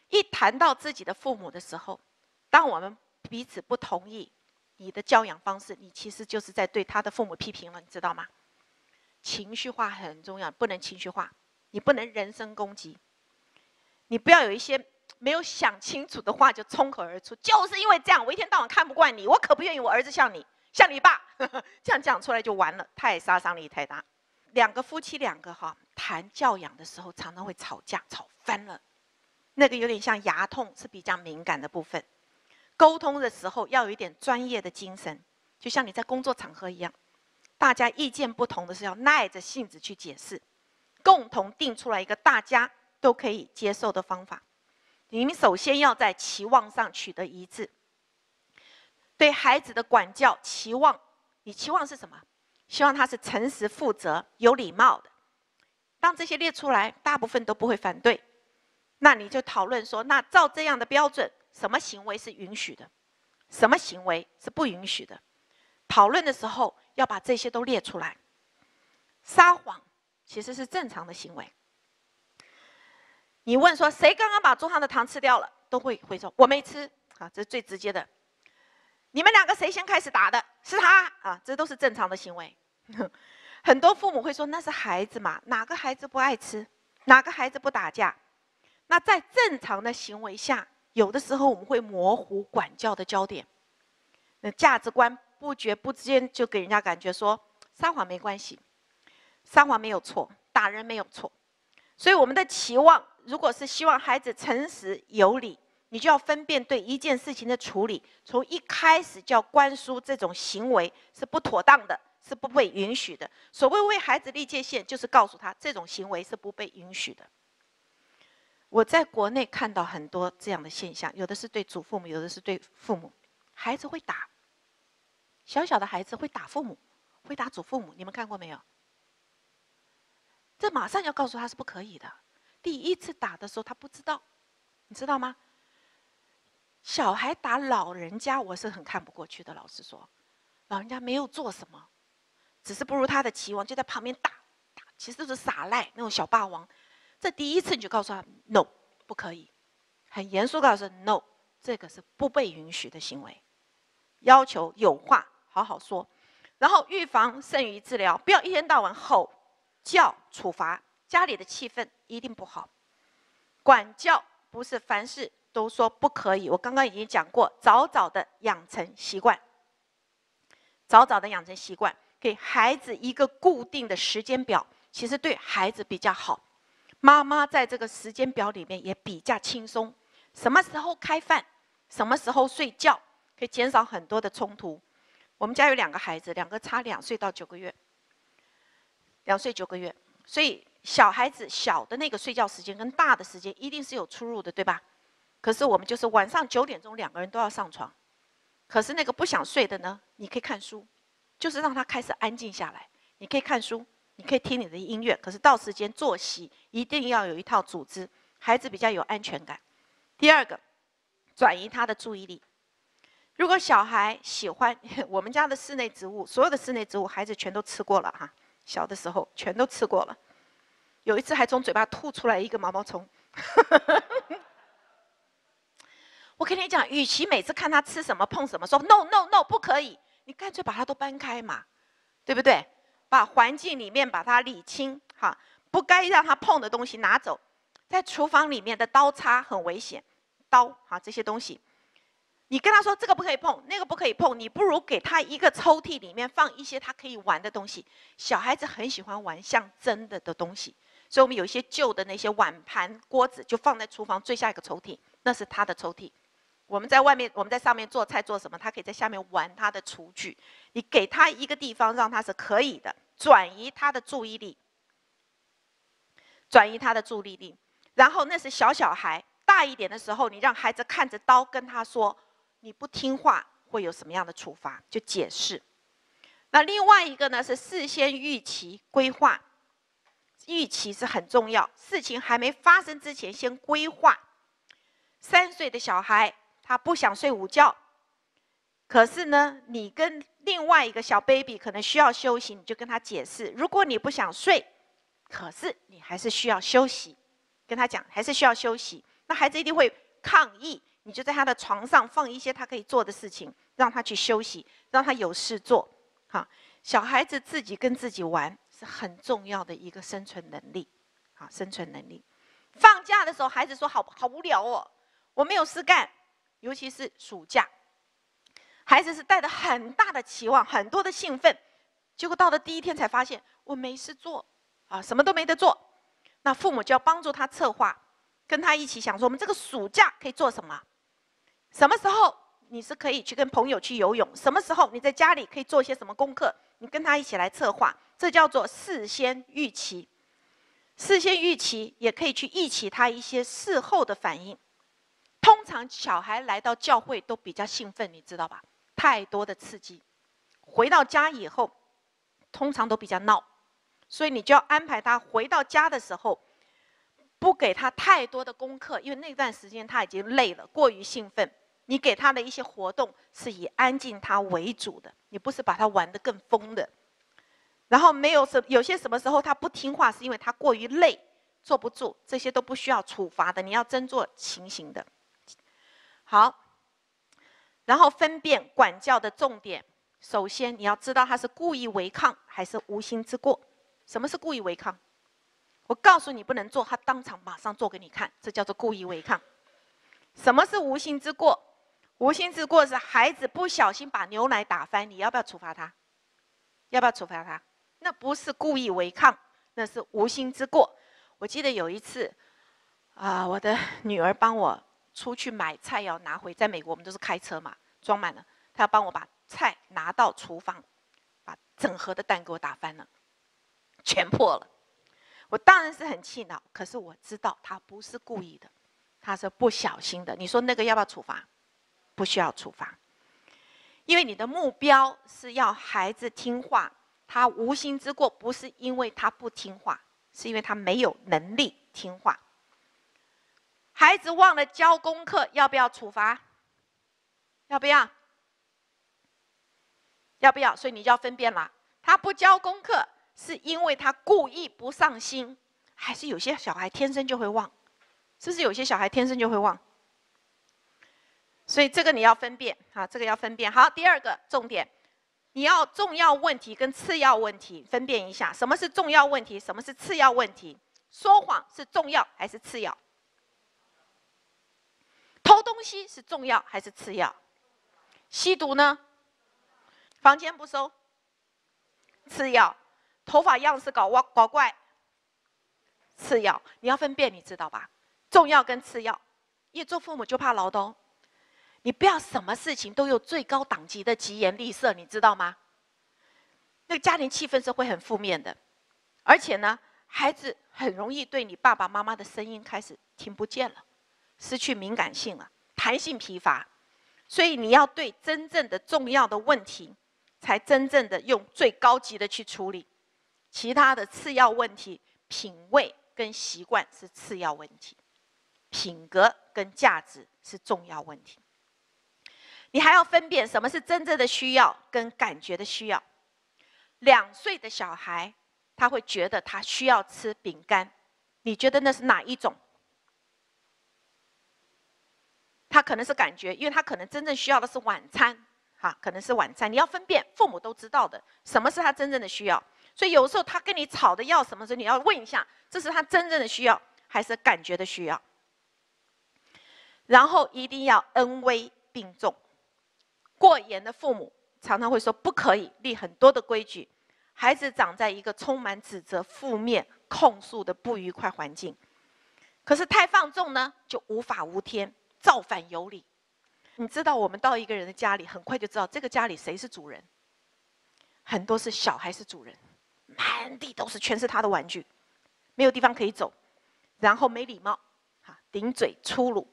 一谈到自己的父母的时候，当我们彼此不同意你的教养方式，你其实就是在对他的父母批评了，你知道吗？情绪化很重要，不能情绪化，你不能人身攻击，你不要有一些。没有想清楚的话就冲口而出，就是因为这样，我一天到晚看不惯你，我可不愿意我儿子像你，像你爸，这样讲出来就完了，太杀伤力太大。两个夫妻两个哈谈教养的时候，常常会吵架，吵翻了。那个有点像牙痛，是比较敏感的部分。沟通的时候要有一点专业的精神，就像你在工作场合一样，大家意见不同的是要耐着性子去解释，共同定出来一个大家都可以接受的方法。你们首先要在期望上取得一致。对孩子的管教期望，你期望是什么？希望他是诚实、负责、有礼貌的。当这些列出来，大部分都不会反对。那你就讨论说，那照这样的标准，什么行为是允许的，什么行为是不允许的？讨论的时候要把这些都列出来。撒谎其实是正常的行为。你问说谁刚刚把桌上的糖吃掉了，都会会说我没吃啊，这是最直接的。你们两个谁先开始打的？是他啊，这都是正常的行为。很多父母会说那是孩子嘛，哪个孩子不爱吃？哪个孩子不打架？那在正常的行为下，有的时候我们会模糊管教的焦点，那价值观不觉不之间就给人家感觉说撒谎没关系，撒谎没有错，打人没有错。所以我们的期望。如果是希望孩子诚实有礼，你就要分辨对一件事情的处理，从一开始就要灌输这种行为是不妥当的，是不被允许的。所谓为孩子立界限，就是告诉他这种行为是不被允许的。我在国内看到很多这样的现象，有的是对祖父母，有的是对父母，孩子会打，小小的孩子会打父母，会打祖父母，你们看过没有？这马上要告诉他是不可以的。第一次打的时候，他不知道，你知道吗？小孩打老人家，我是很看不过去的。老实说，老人家没有做什么，只是不如他的期望，就在旁边打打，其实是耍赖那种小霸王。这第一次你就告诉他 “no”，不可以，很严肃告诉 “no”，这个是不被允许的行为。要求有话好好说，然后预防胜于治疗，不要一天到晚吼叫处罚。家里的气氛一定不好，管教不是凡事都说不可以。我刚刚已经讲过，早早的养成习惯，早早的养成习惯，给孩子一个固定的时间表，其实对孩子比较好。妈妈在这个时间表里面也比较轻松，什么时候开饭，什么时候睡觉，可以减少很多的冲突。我们家有两个孩子，两个差两岁到九个月，两岁九个月，所以小孩子小的那个睡觉时间跟大的时间一定是有出入的，对吧？可是我们就是晚上九点钟两个人都要上床，可是那个不想睡的呢，你可以看书，就是让他开始安静下来，你可以看书。你可以听你的音乐，可是到时间作息一定要有一套组织，孩子比较有安全感。第二个，转移他的注意力。如果小孩喜欢 我们家的室内植物，所有的室内植物孩子全都吃过了哈，小的时候全都吃过了。有一次还从嘴巴吐出来一个毛毛虫。我跟你讲，与其每次看他吃什么碰什么，说 no no no 不可以，你干脆把它都搬开嘛，对不对？把环境里面把它理清，哈，不该让他碰的东西拿走。在厨房里面的刀叉很危险，刀哈这些东西，你跟他说这个不可以碰，那个不可以碰，你不如给他一个抽屉里面放一些他可以玩的东西。小孩子很喜欢玩像真的的东西，所以我们有一些旧的那些碗盘锅子就放在厨房最下一个抽屉，那是他的抽屉。我们在外面，我们在上面做菜做什么，他可以在下面玩他的厨具。你给他一个地方，让他是可以的。转移他的注意力，转移他的注意力，然后那是小小孩，大一点的时候，你让孩子看着刀，跟他说：“你不听话会有什么样的处罚？”就解释。那另外一个呢是事先预期规划，预期是很重要，事情还没发生之前先规划。三岁的小孩他不想睡午觉。可是呢，你跟另外一个小 baby 可能需要休息，你就跟他解释：如果你不想睡，可是你还是需要休息，跟他讲还是需要休息。那孩子一定会抗议，你就在他的床上放一些他可以做的事情，让他去休息，让他有事做。哈，小孩子自己跟自己玩是很重要的一个生存能力。好，生存能力。放假的时候，孩子说：“好好无聊哦，我没有事干，尤其是暑假。”孩子是带着很大的期望，很多的兴奋，结果到了第一天才发现我没事做，啊，什么都没得做。那父母就要帮助他策划，跟他一起想说，我们这个暑假可以做什么？什么时候你是可以去跟朋友去游泳？什么时候你在家里可以做些什么功课？你跟他一起来策划，这叫做事先预期。事先预期也可以去预期他一些事后的反应。通常小孩来到教会都比较兴奋，你知道吧？太多的刺激，回到家以后，通常都比较闹，所以你就要安排他回到家的时候，不给他太多的功课，因为那段时间他已经累了，过于兴奋。你给他的一些活动是以安静他为主的，你不是把他玩得更疯的。然后没有什有些什么时候他不听话，是因为他过于累，坐不住，这些都不需要处罚的，你要斟酌情形的。好。然后分辨管教的重点，首先你要知道他是故意违抗还是无心之过。什么是故意违抗？我告诉你不能做，他当场马上做给你看，这叫做故意违抗。什么是无心之过？无心之过是孩子不小心把牛奶打翻，你要不要处罚他？要不要处罚他？那不是故意违抗，那是无心之过。我记得有一次，啊，我的女儿帮我。出去买菜要拿回，在美国我们都是开车嘛，装满了，他要帮我把菜拿到厨房，把整盒的蛋给我打翻了，全破了。我当然是很气恼，可是我知道他不是故意的，他是不小心的。你说那个要不要处罚？不需要处罚，因为你的目标是要孩子听话，他无心之过不是因为他不听话，是因为他没有能力听话。孩子忘了交功课，要不要处罚？要不要？要不要？所以你就要分辨了。他不交功课，是因为他故意不上心，还是有些小孩天生就会忘？是不是有些小孩天生就会忘？所以这个你要分辨啊，这个要分辨。好，第二个重点，你要重要问题跟次要问题分辨一下，什么是重要问题，什么是次要问题？说谎是重要还是次要？吸是重要还是次要？吸毒呢？房间不收，次要；头发样式搞哇搞怪，次要。你要分辨，你知道吧？重要跟次要，因为做父母就怕劳动。你不要什么事情都有最高等级的疾言厉色，你知道吗？那个家庭气氛是会很负面的，而且呢，孩子很容易对你爸爸妈妈的声音开始听不见了，失去敏感性了，弹性疲乏。所以你要对真正的重要的问题，才真正的用最高级的去处理，其他的次要问题，品味跟习惯是次要问题，品格跟价值是重要问题。你还要分辨什么是真正的需要跟感觉的需要。两岁的小孩，他会觉得他需要吃饼干，你觉得那是哪一种？他可能是感觉，因为他可能真正需要的是晚餐，哈，可能是晚餐。你要分辨，父母都知道的，什么是他真正的需要。所以有时候他跟你吵的要什么时候，你要问一下，这是他真正的需要还是感觉的需要？然后一定要恩威并重。过严的父母常常会说不可以立很多的规矩，孩子长在一个充满指责、负面控诉的不愉快环境。可是太放纵呢，就无法无天，造反有理。你知道，我们到一个人的家里，很快就知道这个家里谁是主人。很多是小孩是主人，满地都是，全是他的玩具，没有地方可以走，然后没礼貌，哈，顶嘴粗鲁。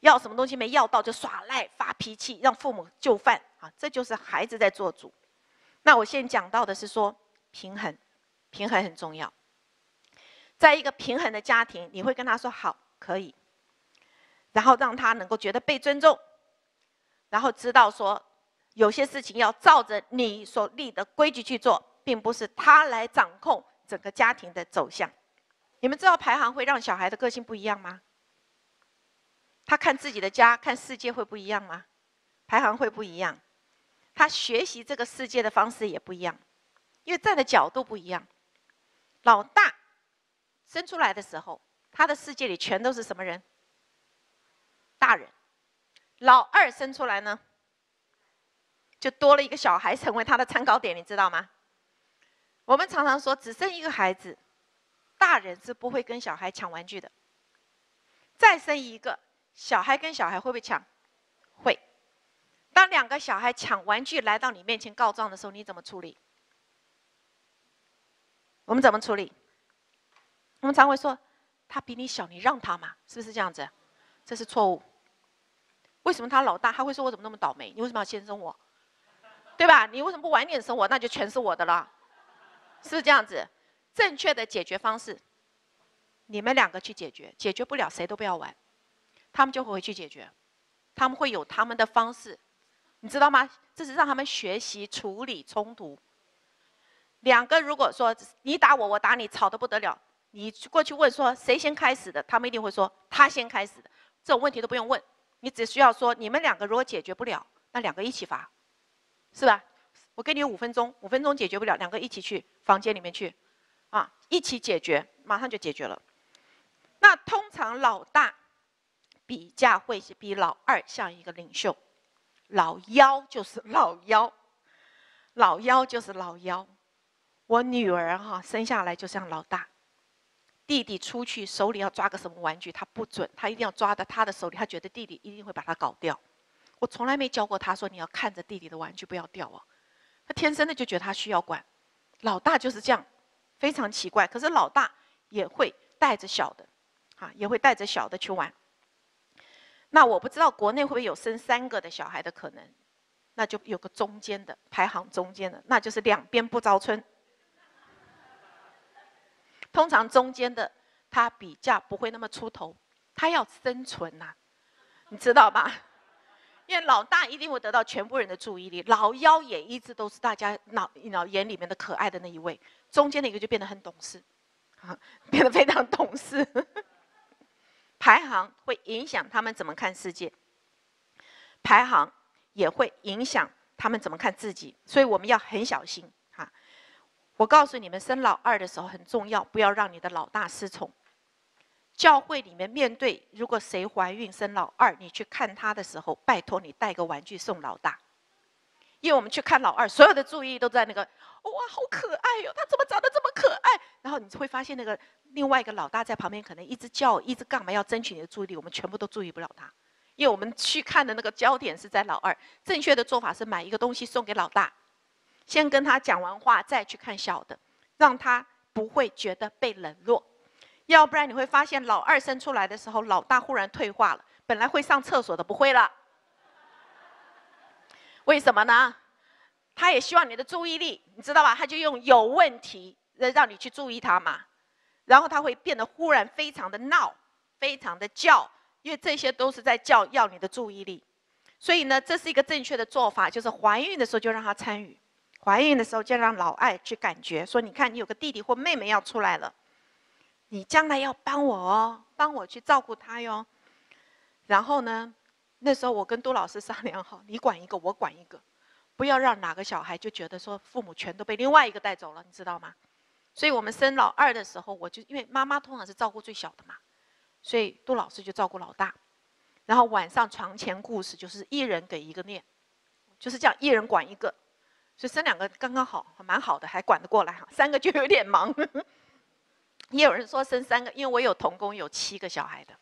要什么东西没要到就耍赖发脾气，让父母就范啊！这就是孩子在做主。那我现在讲到的是说平衡，平衡很重要。在一个平衡的家庭，你会跟他说好可以，然后让他能够觉得被尊重，然后知道说有些事情要照着你所立的规矩去做，并不是他来掌控整个家庭的走向。你们知道排行会让小孩的个性不一样吗？他看自己的家，看世界会不一样吗？排行会不一样，他学习这个世界的方式也不一样，因为站的角度不一样。老大生出来的时候，他的世界里全都是什么人？大人。老二生出来呢，就多了一个小孩成为他的参考点，你知道吗？我们常常说，只生一个孩子，大人是不会跟小孩抢玩具的。再生一个。小孩跟小孩会不会抢？会。当两个小孩抢玩具来到你面前告状的时候，你怎么处理？我们怎么处理？我们常会说，他比你小，你让他嘛，是不是这样子？这是错误。为什么他老大？他会说我怎么那么倒霉？你为什么要先生我？对吧？你为什么不晚点生我？那就全是我的了，是不是这样子？正确的解决方式，你们两个去解决，解决不了谁都不要玩。他们就会回去解决，他们会有他们的方式，你知道吗？这是让他们学习处理冲突。两个如果说你打我，我打你，吵得不得了，你过去问说谁先开始的，他们一定会说他先开始的。这种问题都不用问，你只需要说你们两个如果解决不了，那两个一起罚，是吧？我给你五分钟，五分钟解决不了，两个一起去房间里面去，啊，一起解决，马上就解决了。那通常老大。比较会是比老二像一个领袖，老幺就是老幺，老幺就是老幺。我女儿哈生下来就像老大，弟弟出去手里要抓个什么玩具，他不准，他一定要抓到他的手里，他觉得弟弟一定会把他搞掉。我从来没教过他说你要看着弟弟的玩具不要掉哦，他天生的就觉得他需要管。老大就是这样，非常奇怪。可是老大也会带着小的，啊，也会带着小的去玩。那我不知道国内会不会有生三个的小孩的可能，那就有个中间的排行中间的，那就是两边不着村。通常中间的他比较不会那么出头，他要生存呐，你知道吧？因为老大一定会得到全部人的注意力，老幺也一直都是大家脑脑眼里面的可爱的那一位，中间的一个就变得很懂事，啊，变得非常懂事。排行会影响他们怎么看世界，排行也会影响他们怎么看自己，所以我们要很小心。我告诉你们，生老二的时候很重要，不要让你的老大失宠。教会里面面对，如果谁怀孕生老二，你去看他的时候，拜托你带个玩具送老大，因为我们去看老二，所有的注意都在那个，哇，好可爱哟，他怎么长得这么可爱？然后你会发现那个另外一个老大在旁边可能一直叫，一直干嘛要争取你的注意力，我们全部都注意不了他，因为我们去看的那个焦点是在老二。正确的做法是买一个东西送给老大，先跟他讲完话，再去看小的，让他不会觉得被冷落。要不然你会发现老二生出来的时候，老大忽然退化了，本来会上厕所的不会了。为什么呢？他也希望你的注意力，你知道吧？他就用有问题让你去注意他嘛，然后他会变得忽然非常的闹，非常的叫，因为这些都是在叫要你的注意力。所以呢，这是一个正确的做法，就是怀孕的时候就让他参与，怀孕的时候就让老爱去感觉，说你看你有个弟弟或妹妹要出来了，你将来要帮我哦，帮我去照顾他哟。然后呢？那时候我跟杜老师商量好，你管一个，我管一个，不要让哪个小孩就觉得说父母全都被另外一个带走了，你知道吗？所以我们生老二的时候，我就因为妈妈通常是照顾最小的嘛，所以杜老师就照顾老大，然后晚上床前故事就是一人给一个念，就是这样一人管一个，所以生两个刚刚好，蛮好的，还管得过来哈，三个就有点忙。也有人说生三个，因为我有童工有七个小孩的。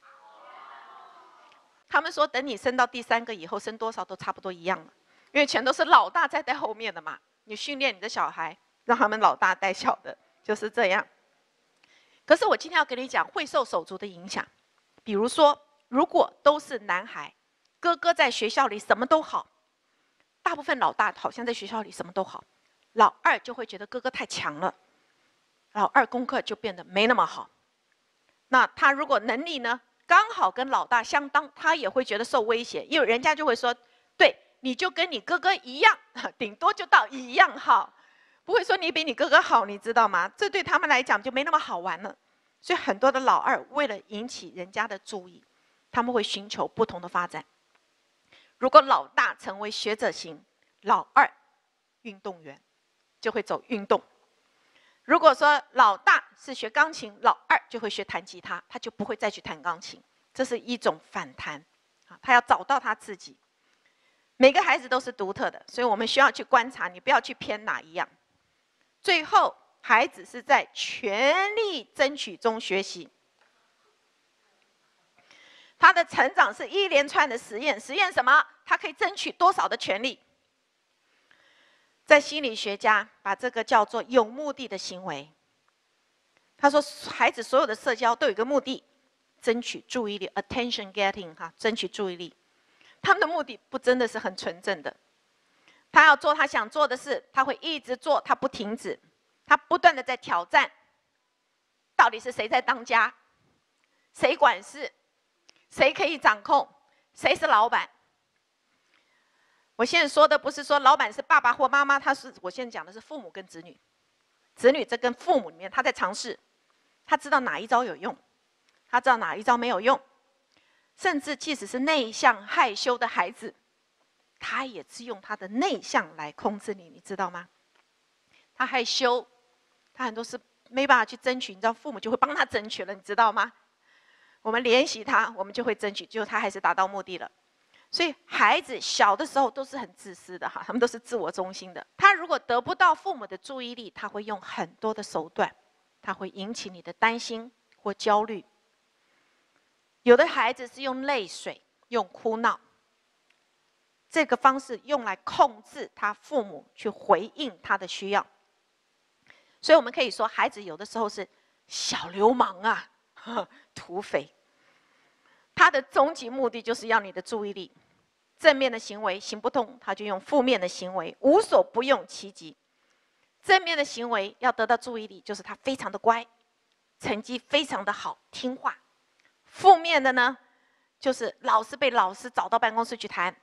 他们说，等你生到第三个以后，生多少都差不多一样了，因为全都是老大在带后面的嘛。你训练你的小孩，让他们老大带小的，就是这样。可是我今天要跟你讲，会受手足的影响。比如说，如果都是男孩，哥哥在学校里什么都好，大部分老大好像在学校里什么都好，老二就会觉得哥哥太强了，老二功课就变得没那么好。那他如果能力呢？刚好跟老大相当，他也会觉得受威胁，因为人家就会说：“对，你就跟你哥哥一样，顶多就到一样好，不会说你比你哥哥好，你知道吗？”这对他们来讲就没那么好玩了。所以很多的老二为了引起人家的注意，他们会寻求不同的发展。如果老大成为学者型，老二运动员就会走运动。如果说老大是学钢琴，老二就会学弹吉他，他就不会再去弹钢琴。这是一种反弹，啊，他要找到他自己。每个孩子都是独特的，所以我们需要去观察，你不要去偏哪一样。最后，孩子是在全力争取中学习，他的成长是一连串的实验，实验什么？他可以争取多少的权利？在心理学家把这个叫做有目的的行为。他说，孩子所有的社交都有一个目的，争取注意力 （attention getting） 哈，争取注意力。他们的目的不真的是很纯正的。他要做他想做的事，他会一直做，他不停止，他不断的在挑战。到底是谁在当家？谁管事？谁可以掌控？谁是老板？我现在说的不是说老板是爸爸或妈妈，他是我现在讲的是父母跟子女，子女这跟父母里面他在尝试，他知道哪一招有用，他知道哪一招没有用，甚至即使是内向害羞的孩子，他也是用他的内向来控制你，你知道吗？他害羞，他很多事没办法去争取，你知道父母就会帮他争取了，你知道吗？我们联系他，我们就会争取，最后他还是达到目的了。所以孩子小的时候都是很自私的哈，他们都是自我中心的。他如果得不到父母的注意力，他会用很多的手段，他会引起你的担心或焦虑。有的孩子是用泪水、用哭闹，这个方式用来控制他父母去回应他的需要。所以我们可以说，孩子有的时候是小流氓啊，土匪。他的终极目的就是要你的注意力。正面的行为行不通，他就用负面的行为，无所不用其极。正面的行为要得到注意力，就是他非常的乖，成绩非常的好，听话。负面的呢，就是老是被老师找到办公室去谈，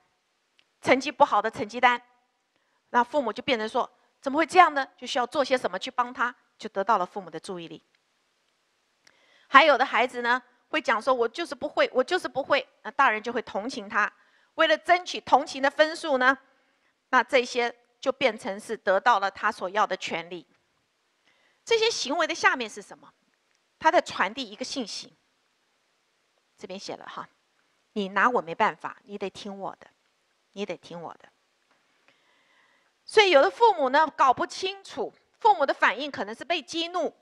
成绩不好的成绩单，那父母就变成说，怎么会这样呢？就需要做些什么去帮他，就得到了父母的注意力。还有的孩子呢，会讲说，我就是不会，我就是不会，那大人就会同情他。为了争取同情的分数呢，那这些就变成是得到了他所要的权利。这些行为的下面是什么？他在传递一个信息。这边写了哈，你拿我没办法，你得听我的，你得听我的。所以有的父母呢搞不清楚，父母的反应可能是被激怒、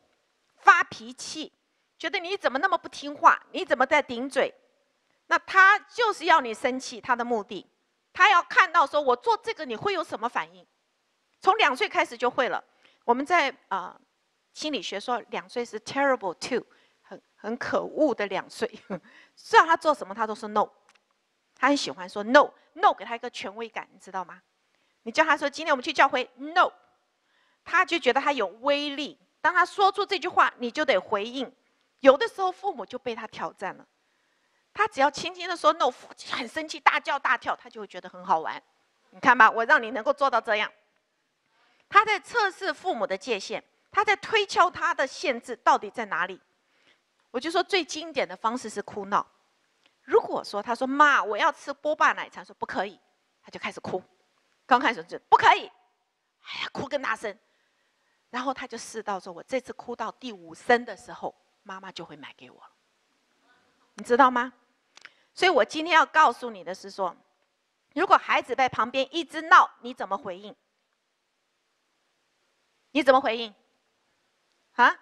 发脾气，觉得你怎么那么不听话，你怎么在顶嘴？那他就是要你生气，他的目的，他要看到说我做这个你会有什么反应？从两岁开始就会了。我们在啊心理学说两岁是 terrible two，很很可恶的两岁，虽然他做什么他都是 no，他很喜欢说 no，no 给他一个权威感，你知道吗？你叫他说今天我们去教会 no，他就觉得他有威力。当他说出这句话，你就得回应。有的时候父母就被他挑战了。他只要轻轻的说 no，很生气，大叫大跳，他就会觉得很好玩。你看吧，我让你能够做到这样。他在测试父母的界限，他在推敲他的限制到底在哪里。我就说最经典的方式是哭闹。如果说他说妈，我要吃波霸奶茶，说不可以，他就开始哭。刚开始就不可以，哎呀，哭更大声。然后他就试到说，我这次哭到第五声的时候，妈妈就会买给我。你知道吗？所以我今天要告诉你的是说，如果孩子在旁边一直闹，你怎么回应？你怎么回应？啊？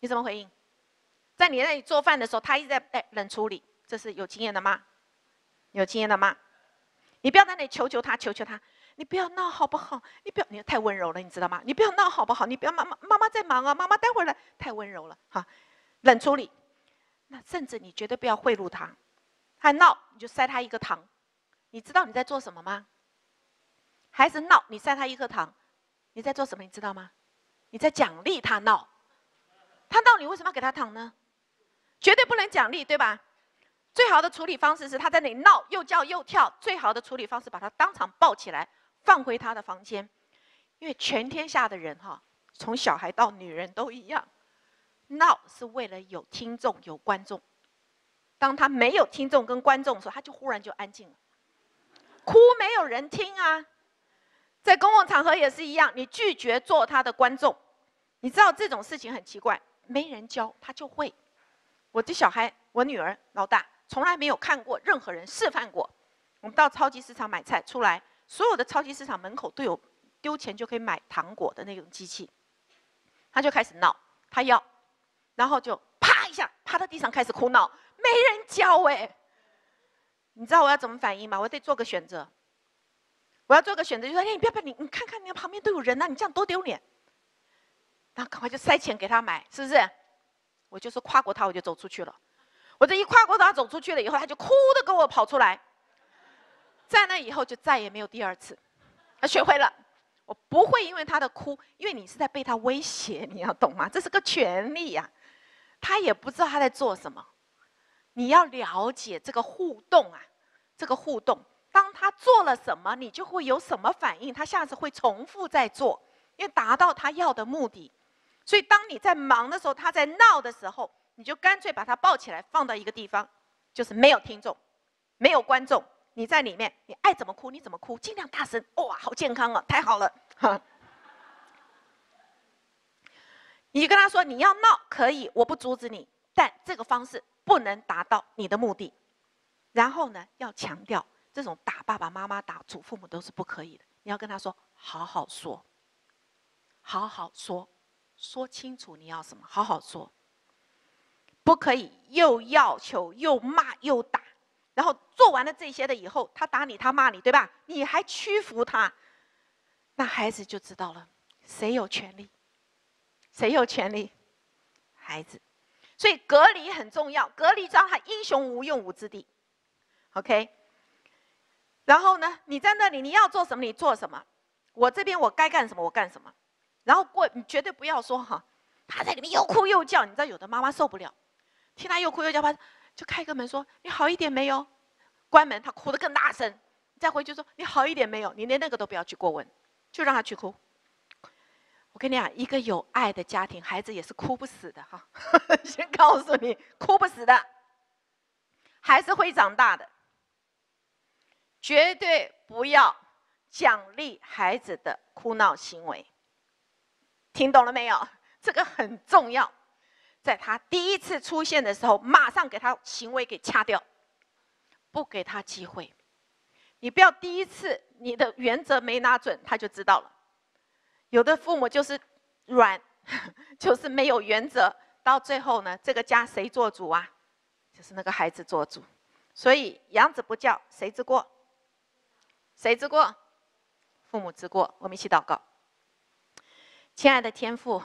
你怎么回应？在你那里做饭的时候，他一直在哎冷处理，这是有经验的吗？有经验的吗？你不要在那里求求他，求求他，你不要闹好不好？你不要，你太温柔了，你知道吗？你不要闹好不好？你不要妈妈妈妈在忙啊，妈妈待会儿来，太温柔了哈，冷处理。那甚至你绝对不要贿赂他，他闹你就塞他一个糖，你知道你在做什么吗？孩子闹你塞他一颗糖，你在做什么？你知道吗？你在奖励他闹，他闹你为什么要给他糖呢？绝对不能奖励，对吧？最好的处理方式是他在那里闹又叫又跳，最好的处理方式把他当场抱起来放回他的房间，因为全天下的人哈，从小孩到女人都一样。闹是为了有听众、有观众。当他没有听众跟观众的时候，他就忽然就安静了。哭没有人听啊，在公共场合也是一样，你拒绝做他的观众，你知道这种事情很奇怪，没人教他就会。我的小孩，我女儿老大，从来没有看过任何人示范过。我们到超级市场买菜出来，所有的超级市场门口都有丢钱就可以买糖果的那种机器，他就开始闹，他要。然后就啪一下趴到地上开始哭闹，没人教哎，你知道我要怎么反应吗？我得做个选择，我要做个选择，就说：哎，你不要不要，你你看看，你旁边都有人呢，你这样多丢脸。然后赶快就塞钱给他买，是不是？我就是跨过他，我就走出去了。我这一跨过他走出去了以后，他就哭的跟我跑出来。在那以后就再也没有第二次，他学会了。我不会因为他的哭，因为你是在被他威胁，你要懂吗？这是个权利呀。他也不知道他在做什么，你要了解这个互动啊，这个互动，当他做了什么，你就会有什么反应，他下次会重复再做，因为达到他要的目的。所以当你在忙的时候，他在闹的时候，你就干脆把他抱起来放到一个地方，就是没有听众，没有观众，你在里面，你爱怎么哭你怎么哭，尽量大声，哇，好健康哦，太好了，哈。你跟他说：“你要闹可以，我不阻止你，但这个方式不能达到你的目的。然后呢，要强调这种打爸爸妈妈、打祖父母都是不可以的。你要跟他说，好好说，好好说，说清楚你要什么，好好说。不可以又要求又骂又打，然后做完了这些的以后，他打你，他骂你，对吧？你还屈服他，那孩子就知道了，谁有权利。”谁有权利？孩子，所以隔离很重要。隔离让他英雄无用武之地。OK。然后呢，你在那里你要做什么你做什么，我这边我该干什么我干什么。然后过你绝对不要说哈，他在里面又哭又叫，你知道有的妈妈受不了，听他又哭又叫，他就开个门说你好一点没有？关门他哭得更大声，再回去说你好一点没有？你连那个都不要去过问，就让他去哭。我跟你讲，一个有爱的家庭，孩子也是哭不死的哈。先告诉你，哭不死的，孩子会长大的。绝对不要奖励孩子的哭闹行为，听懂了没有？这个很重要，在他第一次出现的时候，马上给他行为给掐掉，不给他机会。你不要第一次你的原则没拿准，他就知道了。有的父母就是软，就是没有原则，到最后呢，这个家谁做主啊？就是那个孩子做主。所以养子不教，谁之过？谁之过？父母之过。我们一起祷告。亲爱的天父，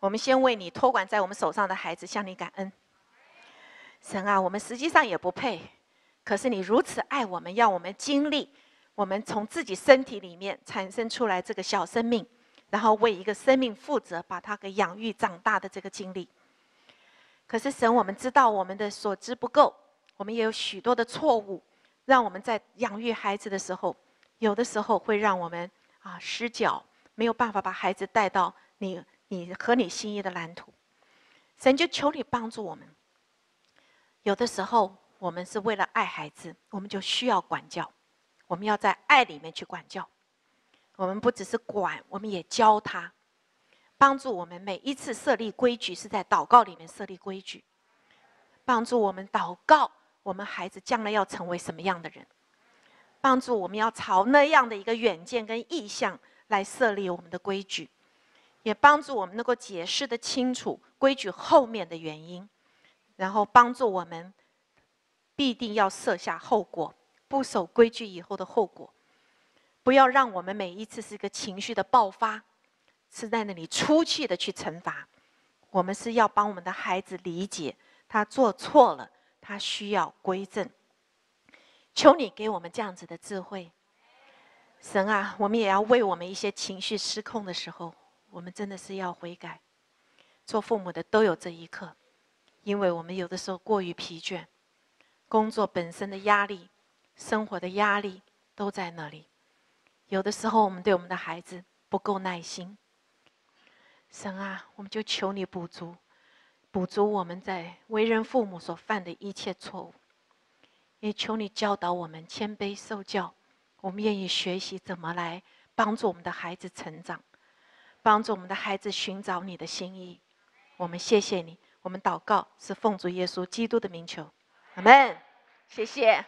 我们先为你托管在我们手上的孩子向你感恩。神啊，我们实际上也不配，可是你如此爱我们，要我们经历。我们从自己身体里面产生出来这个小生命，然后为一个生命负责，把它给养育长大的这个经历。可是神，我们知道我们的所知不够，我们也有许多的错误，让我们在养育孩子的时候，有的时候会让我们啊失脚，没有办法把孩子带到你你和你心意的蓝图。神就求你帮助我们。有的时候我们是为了爱孩子，我们就需要管教。我们要在爱里面去管教，我们不只是管，我们也教他，帮助我们每一次设立规矩是在祷告里面设立规矩，帮助我们祷告，我们孩子将来要成为什么样的人，帮助我们要朝那样的一个远见跟意向来设立我们的规矩，也帮助我们能够解释的清楚规矩后面的原因，然后帮助我们必定要设下后果。不守规矩以后的后果，不要让我们每一次是一个情绪的爆发，是在那里出气的去惩罚。我们是要帮我们的孩子理解，他做错了，他需要归正。求你给我们这样子的智慧，神啊，我们也要为我们一些情绪失控的时候，我们真的是要悔改。做父母的都有这一刻，因为我们有的时候过于疲倦，工作本身的压力。生活的压力都在那里，有的时候我们对我们的孩子不够耐心。神啊，我们就求你补足，补足我们在为人父母所犯的一切错误，也求你教导我们谦卑受教，我们愿意学习怎么来帮助我们的孩子成长，帮助我们的孩子寻找你的心意。我们谢谢你，我们祷告是奉主耶稣基督的名求，阿门。谢谢。